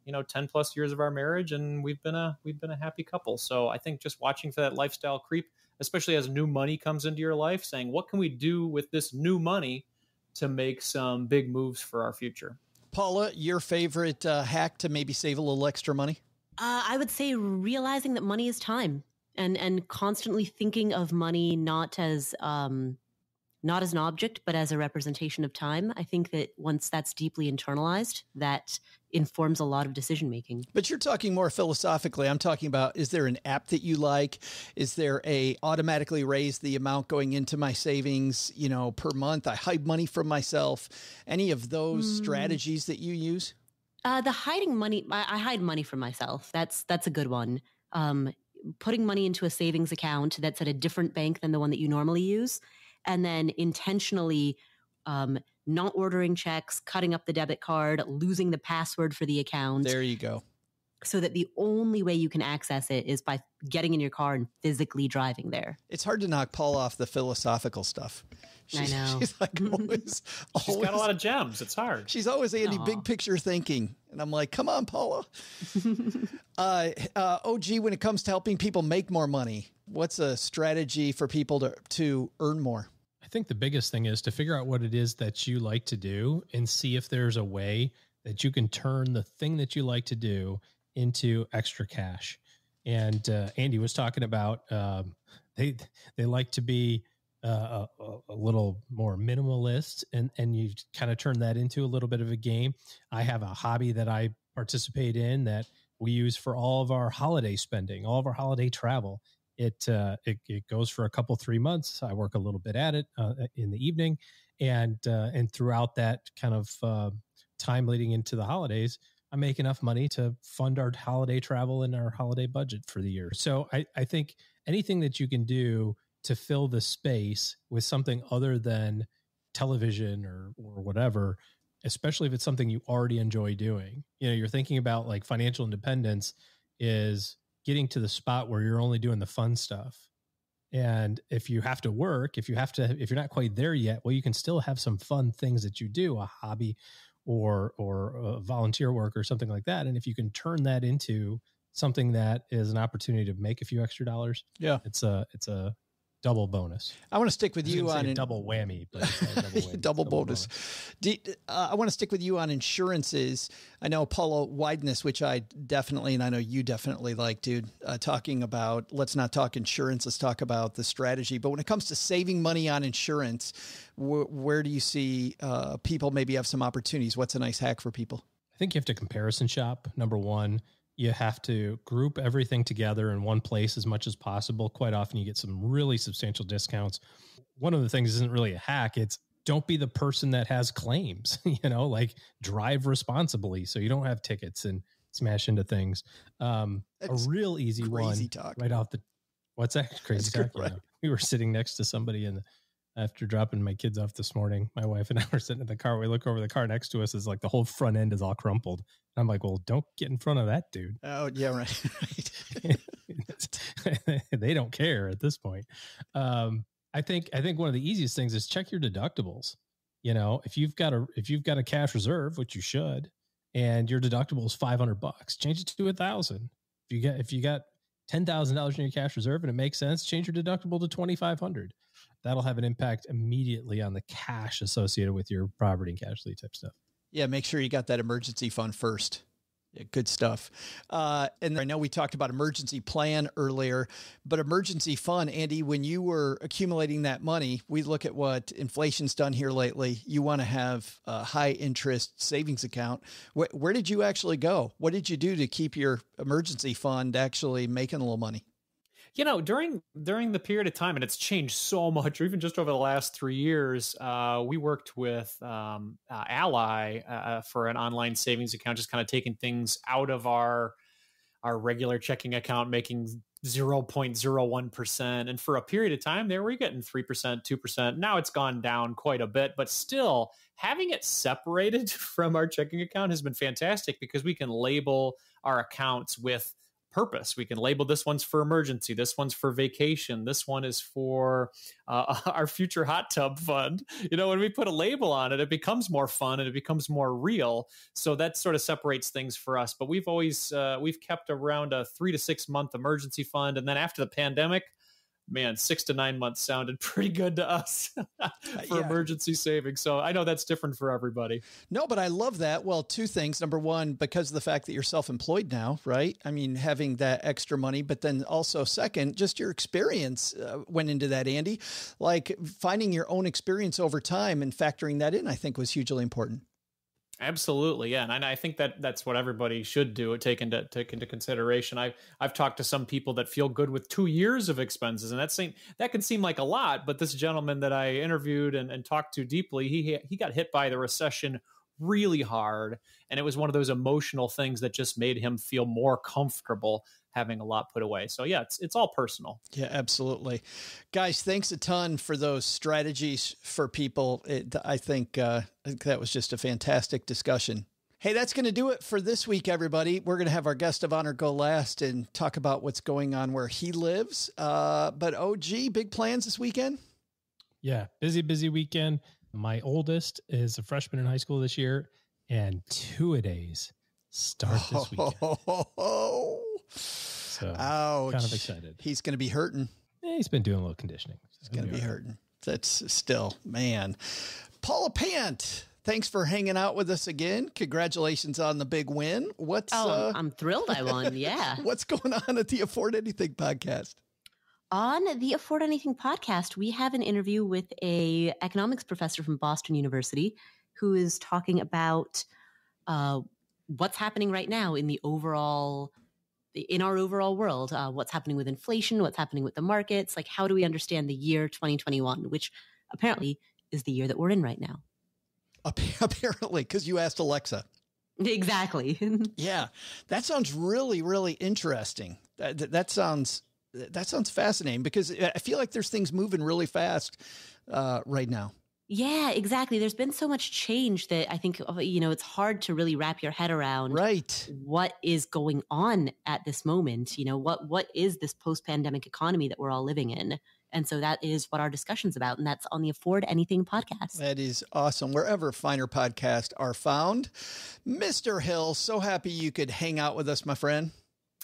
you know 10 plus years of our marriage and we've been a we've been a happy couple. So I think just watching for that lifestyle creep especially as new money comes into your life saying what can we do with this new money to make some big moves for our future. Paula, your favorite uh, hack to maybe save a little extra money? Uh, I would say realizing that money is time and and constantly thinking of money not as um, not as an object but as a representation of time. I think that once that's deeply internalized, that informs a lot of decision making. But you're talking more philosophically. I'm talking about is there an app that you like? Is there a automatically raise the amount going into my savings, you know, per month? I hide money from myself. Any of those Hmm. strategies that you use? Uh, the hiding money, I, I hide money from myself. That's that's a good one. Um, putting money into a savings account that's at a different bank than the one that you normally use, and then intentionally um, not ordering checks, cutting up the debit card, losing the password for the account. There you go. So that the only way you can access it is by getting in your car and physically driving there. It's hard to knock Paul off the philosophical stuff. I know. She's like always, She's got a lot of gems. It's hard. She's always Andy, Aw. big picture thinking, and I'm like, come on, Paula. uh, uh, OG, when it comes to helping people make more money, what's a strategy for people to to earn more? I think the biggest thing is to figure out what it is that you like to do and see if there's a way that you can turn the thing that you like to do into extra cash. And uh, Andy was talking about um, they they like to be uh, a, a little more minimalist, and and you kind of turn that into a little bit of a game. I have a hobby that I participate in that we use for all of our holiday spending, all of our holiday travel it uh, it, it goes for a couple three months. I work a little bit at it uh, in the evening, and uh, and throughout that kind of uh, time leading into the holidays, I make enough money to fund our holiday travel and our holiday budget for the year. So I I think anything that you can do to fill the space with something other than television or or whatever especially if it's something you already enjoy doing you know you're thinking about like financial independence is getting to the spot where you're only doing the fun stuff. And if you have to work, if you have to, if you're not quite there yet, well, you can still have some fun things that you do, a hobby or or uh, volunteer work or something like that. And if you can turn that into something that is an opportunity to make a few extra dollars, Yeah. it's a it's a double bonus. I want to stick with you on an- double whammy, but it's not a double, whammy, double it's bonus. Do, uh, I want to stick with you on insurances. I know Paulo Wideness, which I definitely, and I know you definitely like, dude, uh, talking about, let's not talk insurance, let's talk about the strategy. But when it comes to saving money on insurance, wh- where do you see uh, people maybe have some opportunities? What's a nice hack for people? I think you have to comparison shop. Number one, you have to group everything together in one place as much as possible. Quite often, you get some really substantial discounts. One of the things isn't really a hack, it's don't be the person that has claims, you know, like drive responsibly so you don't have tickets and smash into things. Um, a real easy crazy one talk. right off the what's that crazy That's talk? right. Yeah. We were sitting next to somebody in the after dropping my kids off this morning, my wife and I were sitting in the car. We look over the car next to us is like the whole front end is all crumpled. And I'm like, well, don't get in front of that dude. Oh, yeah, right. right. they don't care at this point. Um, I think I think one of the easiest things is check your deductibles. You know, if you've got a if you've got a cash reserve, which you should, and your deductible is five hundred bucks, change it to a thousand. If you get if you got ten thousand dollars in your cash reserve and it makes sense, change your deductible to twenty five hundred. That'll have an impact immediately on the cash associated with your property and casualty type stuff. Yeah, make sure you got that emergency fund first. Yeah, good stuff. Uh, and I know we talked about emergency plan earlier, but emergency fund, Andy, when you were accumulating that money, we look at what inflation's done here lately. You want to have a high interest savings account. Where, where did you actually go? What did you do to keep your emergency fund actually making a little money? You know during during the period of time and it's changed so much even just over the last three years uh, we worked with um, uh, ally uh, for an online savings account just kind of taking things out of our our regular checking account making 0.01% and for a period of time there we're getting 3% 2% now it's gone down quite a bit but still having it separated from our checking account has been fantastic because we can label our accounts with purpose. We can label this one's for emergency, this one's for vacation, this one is for uh, our future hot tub fund. You know, when we put a label on it, it becomes more fun and it becomes more real. So that sort of separates things for us. But we've always uh, we've kept around a three to six month emergency fund, and then after the pandemic. Man, six to nine months sounded pretty good to us for Yeah. emergency savings. So I know that's different for everybody. No, but I love that. Well, two things. Number one, because of the fact that you're self employed now, right? I mean, having that extra money, but then also, second, just your experience uh, went into that, Andy. Like finding your own experience over time and factoring that in, I think was hugely important. Absolutely, yeah, and I- think that that's what everybody should do. Uh, take into take into consideration. I've I've talked to some people that feel good with two years of expenses, and that seem that can seem like a lot. But this gentleman that I interviewed and, and talked to deeply, he he got hit by the recession really hard, and it was one of those emotional things that just made him feel more comfortable having a lot put away. So yeah, it's it's all personal. Yeah, absolutely. Guys, thanks a ton for those strategies for people. It, I think uh, I think that was just a fantastic discussion. Hey, that's going to do it for this week, everybody. We're going to have our guest of honor go last and talk about what's going on where he lives. Uh, but OG, big plans this weekend? Yeah, busy, busy weekend. My oldest is a freshman in high school this year, and two a days start this weekend. Oh, So ouch. kind of excited. He's going to be hurting. Eh, he's been doing a little conditioning. He's going to be hurting. That's still, man. Paula Pant, thanks for hanging out with us again. Congratulations on the big win. What's Oh, uh, I'm thrilled I won. Yeah. what's going on at the Afford Anything podcast? On the Afford Anything podcast, we have an interview with a economics professor from Boston University who is talking about uh, what's happening right now in the overall in our overall world uh, what's happening with inflation what's happening with the markets like how do we understand the year 2021 which apparently is the year that we're in right now Apparently, because you asked Alexa. exactly Yeah, that sounds really, really interesting. That, that, that sounds that sounds fascinating because I feel like there's things moving really fast uh, right now. Yeah, exactly. There's been so much change that I think uh, you know it's hard to really wrap your head around Right. what is going on at this moment. You know, what what is this post-pandemic economy that we're all living in? And so that is what our discussion's about, and that's on the Afford Anything podcast. That is awesome. Wherever finer podcasts are found, Mr. Hill, so happy you could hang out with us, my friend.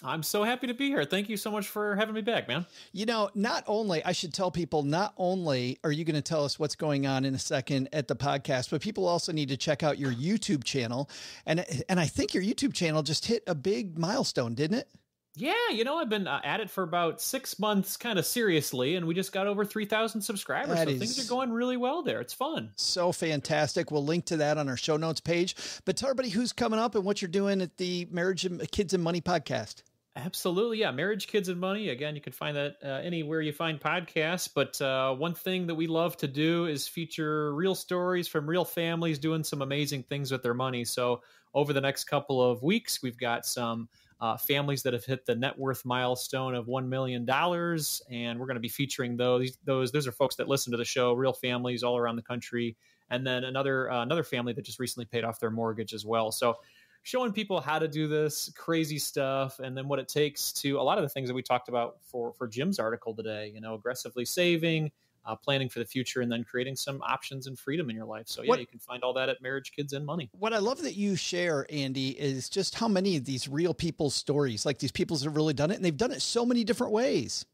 I'm so happy to be here. Thank you so much for having me back, man. You know, not only, I should tell people, not only are you going to tell us what's going on in a second at the podcast, but people also need to check out your YouTube channel. And, and I think your YouTube channel just hit a big milestone, didn't it? Yeah, you know, I've been uh, at it for about six months, kind of seriously, and we just got over 3,000 subscribers. That so things are going really well there. It's fun. So fantastic. We'll link to that on our show notes page. But tell everybody who's coming up and what you're doing at the Marriage and Kids and Money podcast. Absolutely. Yeah. Marriage, Kids, and Money. Again, you can find that uh, anywhere you find podcasts. But uh, one thing that we love to do is feature real stories from real families doing some amazing things with their money. So, over the next couple of weeks, we've got some uh, families that have hit the net worth milestone of $1 million. And we're going to be featuring those. Those, those are folks that listen to the show, real families all around the country. And then another uh, another family that just recently paid off their mortgage as well. So showing people how to do this crazy stuff and then what it takes to a lot of the things that we talked about for for Jim's article today, you know, aggressively saving, uh, planning for the future and then creating some options and freedom in your life. So yeah, What- you can find all that at Marriage Kids and Money. What I love that you share, Andy, is just how many of these real people's stories, like these people that have really done it, and they've done it so many different ways.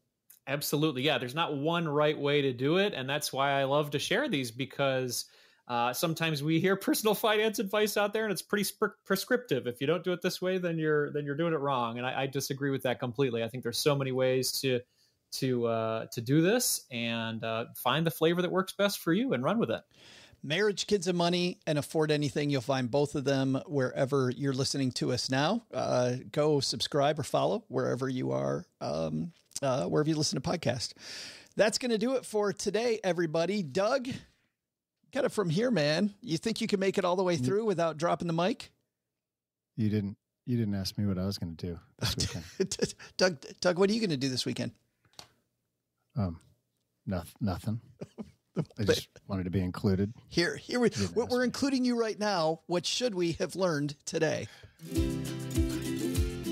Absolutely. Yeah, there's not one right way to do it. And that's why I love to share these because uh, sometimes we hear personal finance advice out there and it's pretty sp- prescriptive. If you don't do it this way, then you're then you're doing it wrong. And I, I disagree with that completely. I think there's so many ways to to uh, to do this and uh, find the flavor that works best for you and run with it. Marriage, Kids, and Money, and Afford Anything. You'll find both of them wherever you're listening to us now. Uh, go subscribe or follow wherever you are, um, uh, wherever you listen to podcasts. That's going to do it for today, everybody. Doug, got it from here, man. You think you can make it all the way through without dropping the mic? You didn't. You didn't ask me what I was going to do this weekend. Doug, Doug, what are you going to do this weekend? Um, noth- nothing. I just wanted to be included. Here, here we, we're including you right now. What should we have learned today?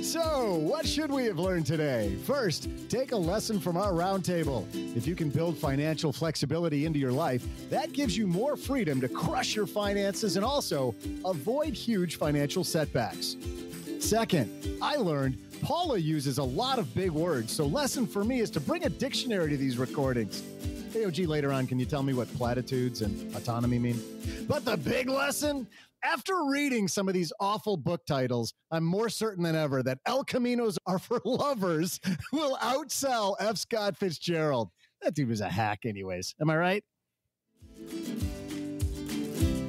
So, what should we have learned today? First, take a lesson from our roundtable. If you can build financial flexibility into your life, that gives you more freedom to crush your finances and also avoid huge financial setbacks. Second, I learned Paula uses a lot of big words, so lesson for me is to bring a dictionary to these recordings. AOG later on, can you tell me what platitudes and autonomy mean? But the big lesson? After reading some of these awful book titles, I'm more certain than ever that El Caminos are for lovers will outsell F. Scott Fitzgerald. That dude was a hack, anyways. Am I right?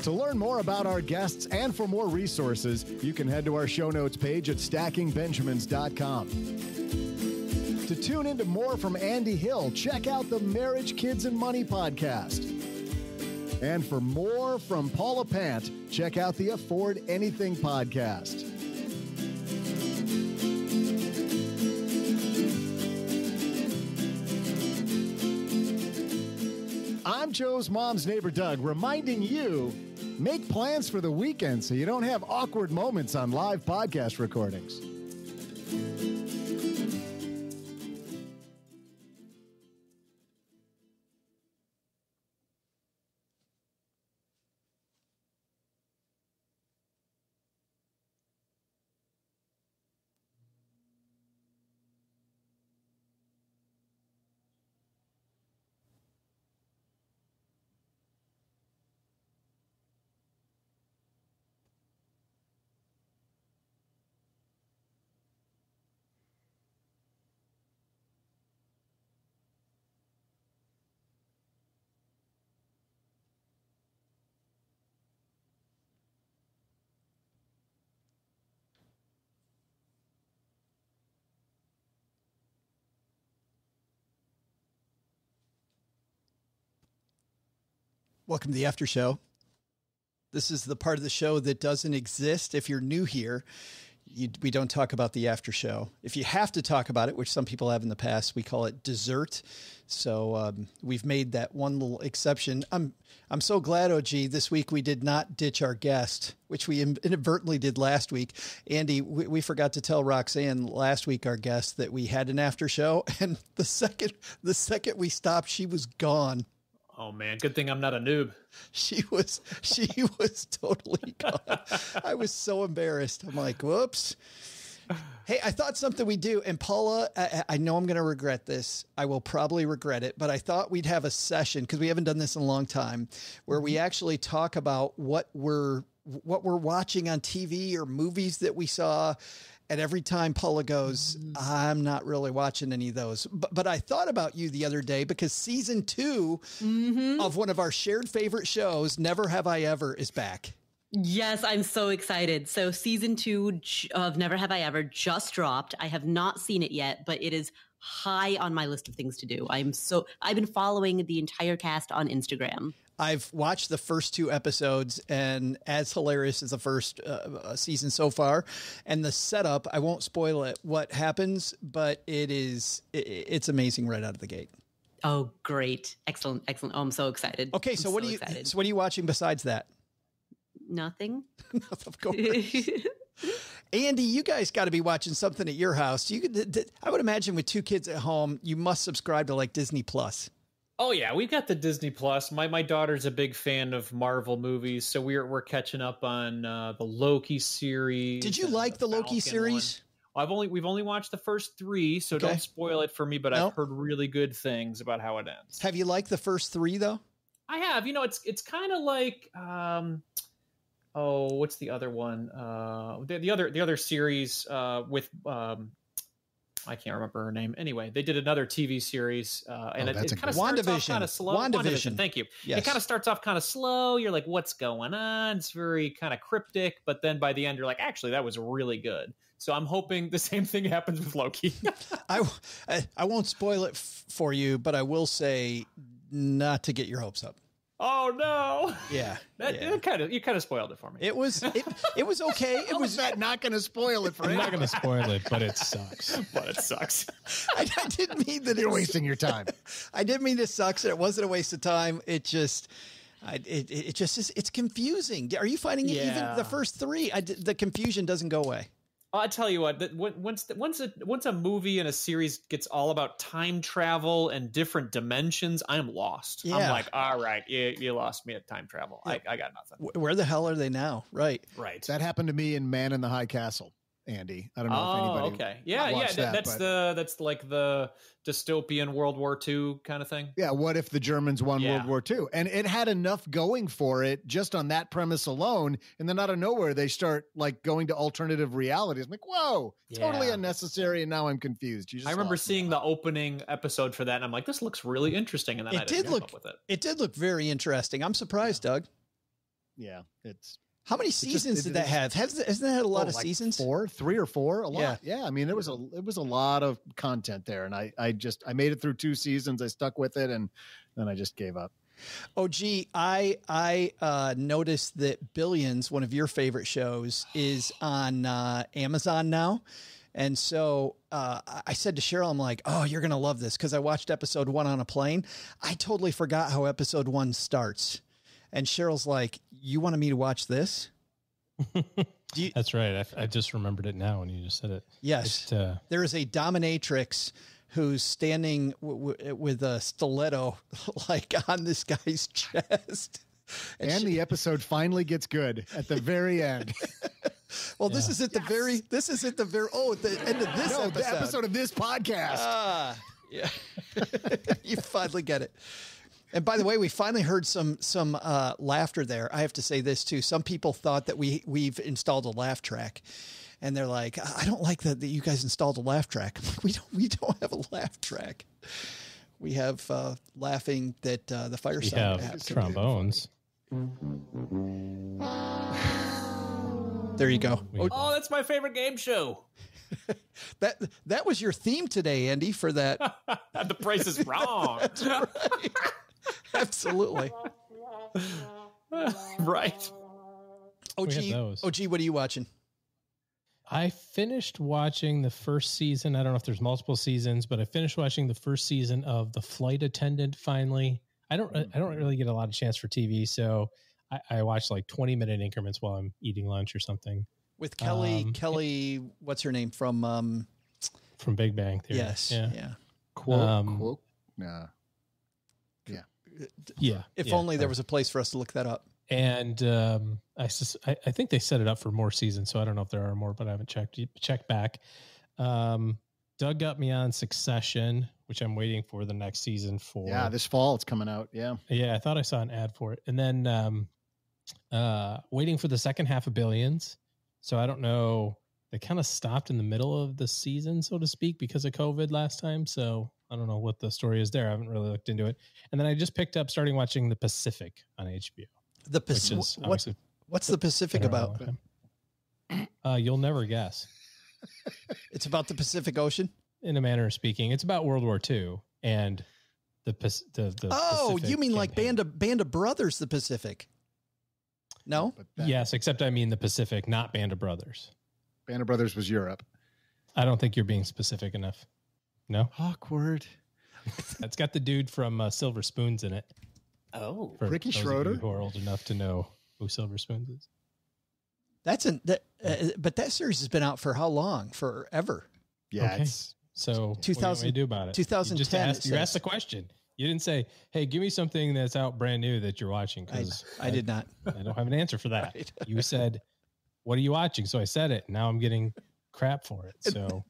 To learn more about our guests and for more resources, you can head to our show notes page at stackingbenjamins.com. To tune into more from Andy Hill, check out the Marriage, Kids, and Money podcast. And for more from Paula Pant, check out the Afford Anything podcast. I'm Joe's mom's neighbor, Doug, reminding you Make plans for the weekend so you don't have awkward moments on live podcast recordings. Welcome to the after show. This is the part of the show that doesn't exist. If you're new here, you, we don't talk about the after show. If you have to talk about it, which some people have in the past, we call it dessert. So um, we've made that one little exception. I'm I'm so glad, OG. This week we did not ditch our guest, which we inadvertently did last week. Andy, we, we forgot to tell Roxanne last week, our guest, that we had an after show, and the second the second we stopped, she was gone. Oh man, good thing I'm not a noob. She was she was totally gone. I was so embarrassed. I'm like, whoops. Hey, I thought something we do, and Paula, I, I know I'm going to regret this. I will probably regret it, but I thought we'd have a session because we haven't done this in a long time, where we mm-hmm. actually talk about what we're what we're watching on TV or movies that we saw. And every time Paula goes, I'm not really watching any of those. But, but I thought about you the other day because season 2 mm-hmm. of one of our shared favorite shows, Never Have I Ever, is back. Yes, I'm so excited. So, season two of Never Have I Ever just dropped. I have not seen it yet, but it is high on my list of things to do. I'm so, I've been following the entire cast on Instagram. I've watched the first two episodes, and as hilarious as the first uh, season so far, and the setup. I won't spoil it. What happens, but it is it, it's amazing right out of the gate. Oh, great. Excellent. Excellent. Oh, I'm so excited. Okay, so I'm what are you? excited. So what are you watching besides that? Nothing. of course. Andy, you guys got to be watching something at your house. You could, I would imagine with two kids at home, you must subscribe to like Disney Plus. Oh yeah, we've got the Disney Plus. My my daughter's a big fan of Marvel movies, so we're we're catching up on uh, the Loki series. Did you like the Loki Falcon series? one. I've only we've only watched the first three, so Okay. don't spoil it for me. But Nope. I've heard really good things about how it ends. Have you liked the first three though? I have. You know, it's it's kind of like um, oh, what's the other one? Uh, the, the other the other series uh, with um, I can't remember her name. Anyway, they did another TV series, uh, and Oh, it, it kind of starts off kind of slow. WandaVision. Thank you. Yes. It kind of starts off kind of slow. You're like, what's going on? It's very kind of cryptic, but then by the end, you're like, actually, that was really good. So I'm hoping the same thing happens with Loki. I, I I won't spoil it f- for you, but I will say not to get your hopes up. Oh no, Yeah, that, yeah. kind of you kind of spoiled it for me. It was it, it was okay. It How was is that not going to spoil it for I'm not going to spoil it, but it sucks. but it sucks. I, I didn't mean that. You're wasting your time. I didn't mean this sucks. It wasn't a waste of time. It just. I, it, it just is. It's confusing. Are you finding it even the first three? I d the confusion doesn't go away. I'll tell you what. That once the- once a once a movie and a series gets all about time travel and different dimensions, I'm lost. Yeah. I'm like, all right, you, you lost me at time travel. I, I got nothing. Where the hell are they now? Right. Right. That happened to me in Man in the High Castle, Andy. I don't know if Oh, anybody. okay. Yeah, yeah. that- that, that's but- the that's like the dystopian World War II kind of thing. Yeah, what if the Germans won Yeah. World War II? And it had enough going for it just on that premise alone. And then out of nowhere, they start like going to alternative realities. I'm like, whoa, totally unnecessary. And now I'm confused. You just I remember lost me. seeing the opening episode for that, and I'm like, this looks really interesting. And then I It didn't did look. with it. It did look very interesting. I'm surprised, Doug. Yeah, it's How many just- seasons it- did it that have? Has, hasn't that had a lot oh, of like seasons? Four, three or four, a lot. Yeah. Yeah. I mean, there was a it was a lot of content there, and I I just I made it through two seasons. I stuck with it, and then I just gave up. Oh, gee, I I uh, noticed that Billions, one of your favorite shows, is on uh, Amazon now, and so uh, I- I said to Cheryl, I'm like, "Oh, you're gonna love this," because I watched episode one on a plane. I totally forgot how episode one starts, and Cheryl's like, "You wanted me to watch this?" Do you, That's right. I, I just remembered it now when you just said it. yes, It, uh, there is a dominatrix who's standing w- w- with a stiletto like on this guy's chest. And the episode finally gets good at the very end. Well, this is at the very. This is at the very. Oh, at the end of this no, episode. the episode of this podcast. Ah, yeah. you finally get it. And by the way, we finally heard some some uh, laughter there. I have to say this too. Some people thought that we we've installed a laugh track, and they're like, "I don't like that that you guys installed a laugh track." I'm like, we don't we don't have a laugh track. We have uh, laughing that uh, the we fireside have app can do. trombones. There you go. Oh, Oh, that's my favorite game show. that that was your theme today, Andy. For that, the price is wrong. absolutely. right. OG, had those. OG, what are you watching? I finished watching the first season. I don't know if there's multiple seasons, but I finished watching the first season of The Flight Attendant. Finally, I don't. I don't really get a lot of chance for TV, so I, I watch like 20 minute increments while I'm eating lunch or something with Kelly. Um, Kelly, what's her name from? Um, from Big Bang Theory. yes, Yeah. yeah. Quote, Um, quote. Nah. Yeah. If yeah, only there was a place for us to look that up. And um, I, sus- I I think they set it up for more seasons, so I don't know if there are more, but I haven't checked checked back. Um, Doug got me on Succession, which I'm waiting for the next season for. Yeah, this fall it's coming out. Yeah. Yeah, I thought I saw an ad for it. And then um uh waiting for the second half of Billions. So I don't know. They kind of stopped in the middle of the season, so to speak, because of COVID last time. So I don't know what the story is there. I haven't really looked into it. And then I just picked up starting watching The Pacific on HBO, The Pacific. is What, what's the Pacific been around a about? Uh, you'll never guess. It's about the Pacific Ocean. In a manner of speaking, it's about World War II and the Pas- the, the Oh, Pacific you mean like. Band of Band of Brothers, the Pacific? No, But that, Yes, except I mean the Pacific, not Band of Brothers. Band of Brothers was Europe. I don't think you're being specific enough. No, Awkward. it's got the dude from uh, Silver Spoons in it. Oh. For Ricky those of you Schroder? who are old enough to know who Silver Spoons is. that's an that. Uh, but that series has been out for how long? Forever. Yeah, Okay. it's So, what do you want me to do about it? You just 2010 asked, it you asked the question. You didn't say, "Hey, give me something that's out brand new that you're watching." I, Because I did not. I don't have an answer for that. Right. You said, "What are you watching?" So I said it. Now I'm getting crap for it. So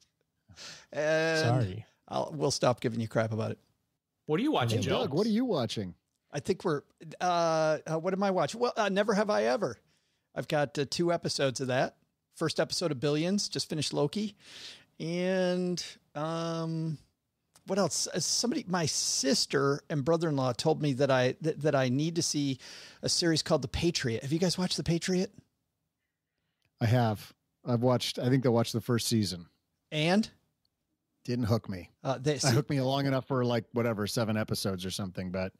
And sorry. I'll, we'll stop giving you crap about it. What are you watching, Hey, Doug, what are you watching? I think we're. Uh, uh, what am I watching? Well, uh, Never Have I Ever. I've got uh, two episodes of that. First episode of Billions. Just finished Loki, and um, what else? Uh, somebody, my sister and brother-in-law told me that I that, that I need to see a series called The Patriot. Have you guys watched The Patriot? I have. I've watched. I think they watched the first season. And Didn't hook me. uh, they It hooked me long enough for like whatever seven episodes or something, but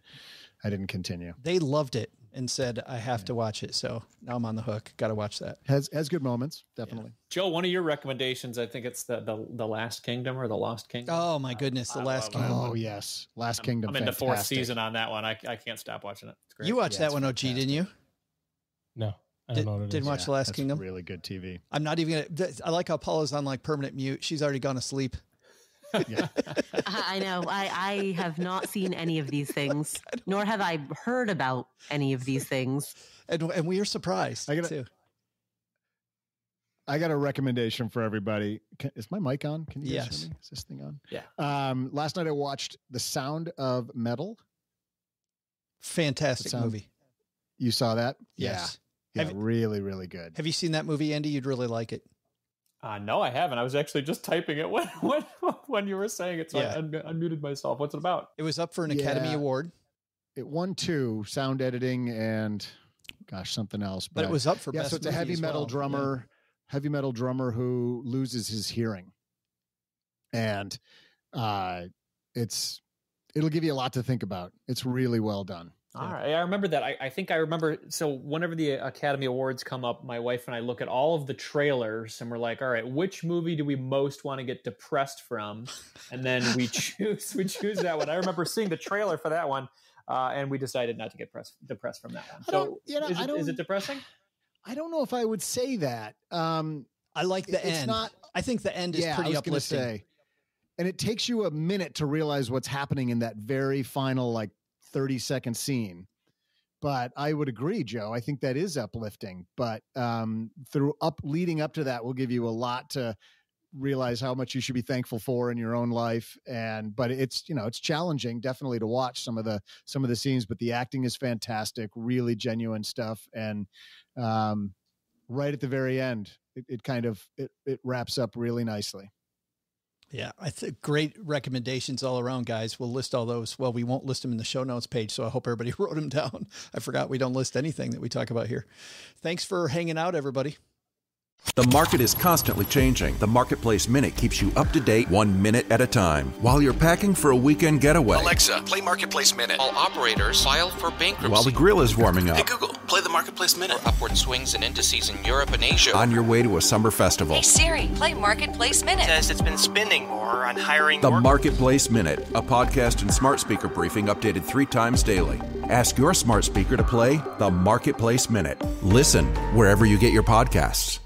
I didn't continue. they loved it and said I have to watch it. So now I'm on the hook. Got to watch that. Has has good moments, definitely. Joe, one of your recommendations, I think it's the the, the Last Kingdom or the Lost Kingdom. Oh my goodness, The I Last. Kingdom. Oh yes, Last Kingdom. I'm into fourth season on that one. I, I can't stop watching it. It's great. You watched Yeah, that it's one, OG, didn't you? No, I don't Did- know what it didn't is. watch The Last that's Kingdom? Really good TV. I'm not even gonna. I like how Paula's on like permanent mute. She's already gone to sleep. Yeah. I I know. I, I have not seen any of these things, nor have I heard about any of these things. And, and we are surprised I gotta- too. I got a recommendation for everybody. Can, is my mic on? Can you guys Yes. hear me? Is this thing on? Yeah. Um, last night I watched The Sound of Metal. Fantastic Sound- movie. You saw that? Yes. Yeah. Have Yeah, really, really good. Have you seen that movie, Andy? You'd really like it. Uh, no, I haven't. I was actually just typing it when when, when you were saying it, so Yeah. I un- unmuted myself. What's it about? It was up for an Academy Award, It won two sound editing and gosh, something else. but it was up for yeah, best so it's a heavy metal well. drummer, heavy metal drummer who loses his hearing, and uh, it's it'll give you a lot to think about. It's really well done. All right, I remember that. I, I think I remember. So whenever the Academy Awards come up, my wife and I look at all of the trailers, and we're like, "All right, which movie do we most want to get depressed from?" And then we choose we choose that one. I remember seeing the trailer for that one. uh, and we decided not to get press, depressed from that one. I don't- you know, is, I it, don't- is it depressing? I don't know if I would say that. Um, I like the It's end. not- I think the end is yeah, pretty I was gonna uplifting. say. And it takes you a minute to realize what's happening in that very final, like 30 second scene. But I would agree, Joe. I think that is uplifting. But um, through up leading up to that will give you a lot to realize how much you should be thankful for in your own life. And but it's you know it's challenging definitely to watch some of the some of the scenes. But the acting is fantastic, really genuine stuff. And um, right at the very end, it, it kind of it, it wraps up really nicely. Yeah, I think great recommendations all around, guys. We'll list all those. Well, we won't list them in the show notes page, so I hope everybody wrote them down. I forgot we don't list anything that we talk about here. Thanks for hanging out, everybody. The market is constantly changing. The Marketplace Minute keeps you up to date one minute at a time while you're packing for a weekend getaway. Alexa, play Marketplace Minute. All operators file for bankruptcy. While the grill is warming up. Hey up. Google, play the Marketplace Minute. For upward swings in indices in Europe and Asia. On your way to a summer festival. Hey Siri, play Marketplace Minute. says it's been spending more on hiring The more Marketplace Minute, a podcast and smart speaker briefing updated three times daily. Ask your smart speaker to play the Marketplace Minute. Listen wherever you get your podcasts.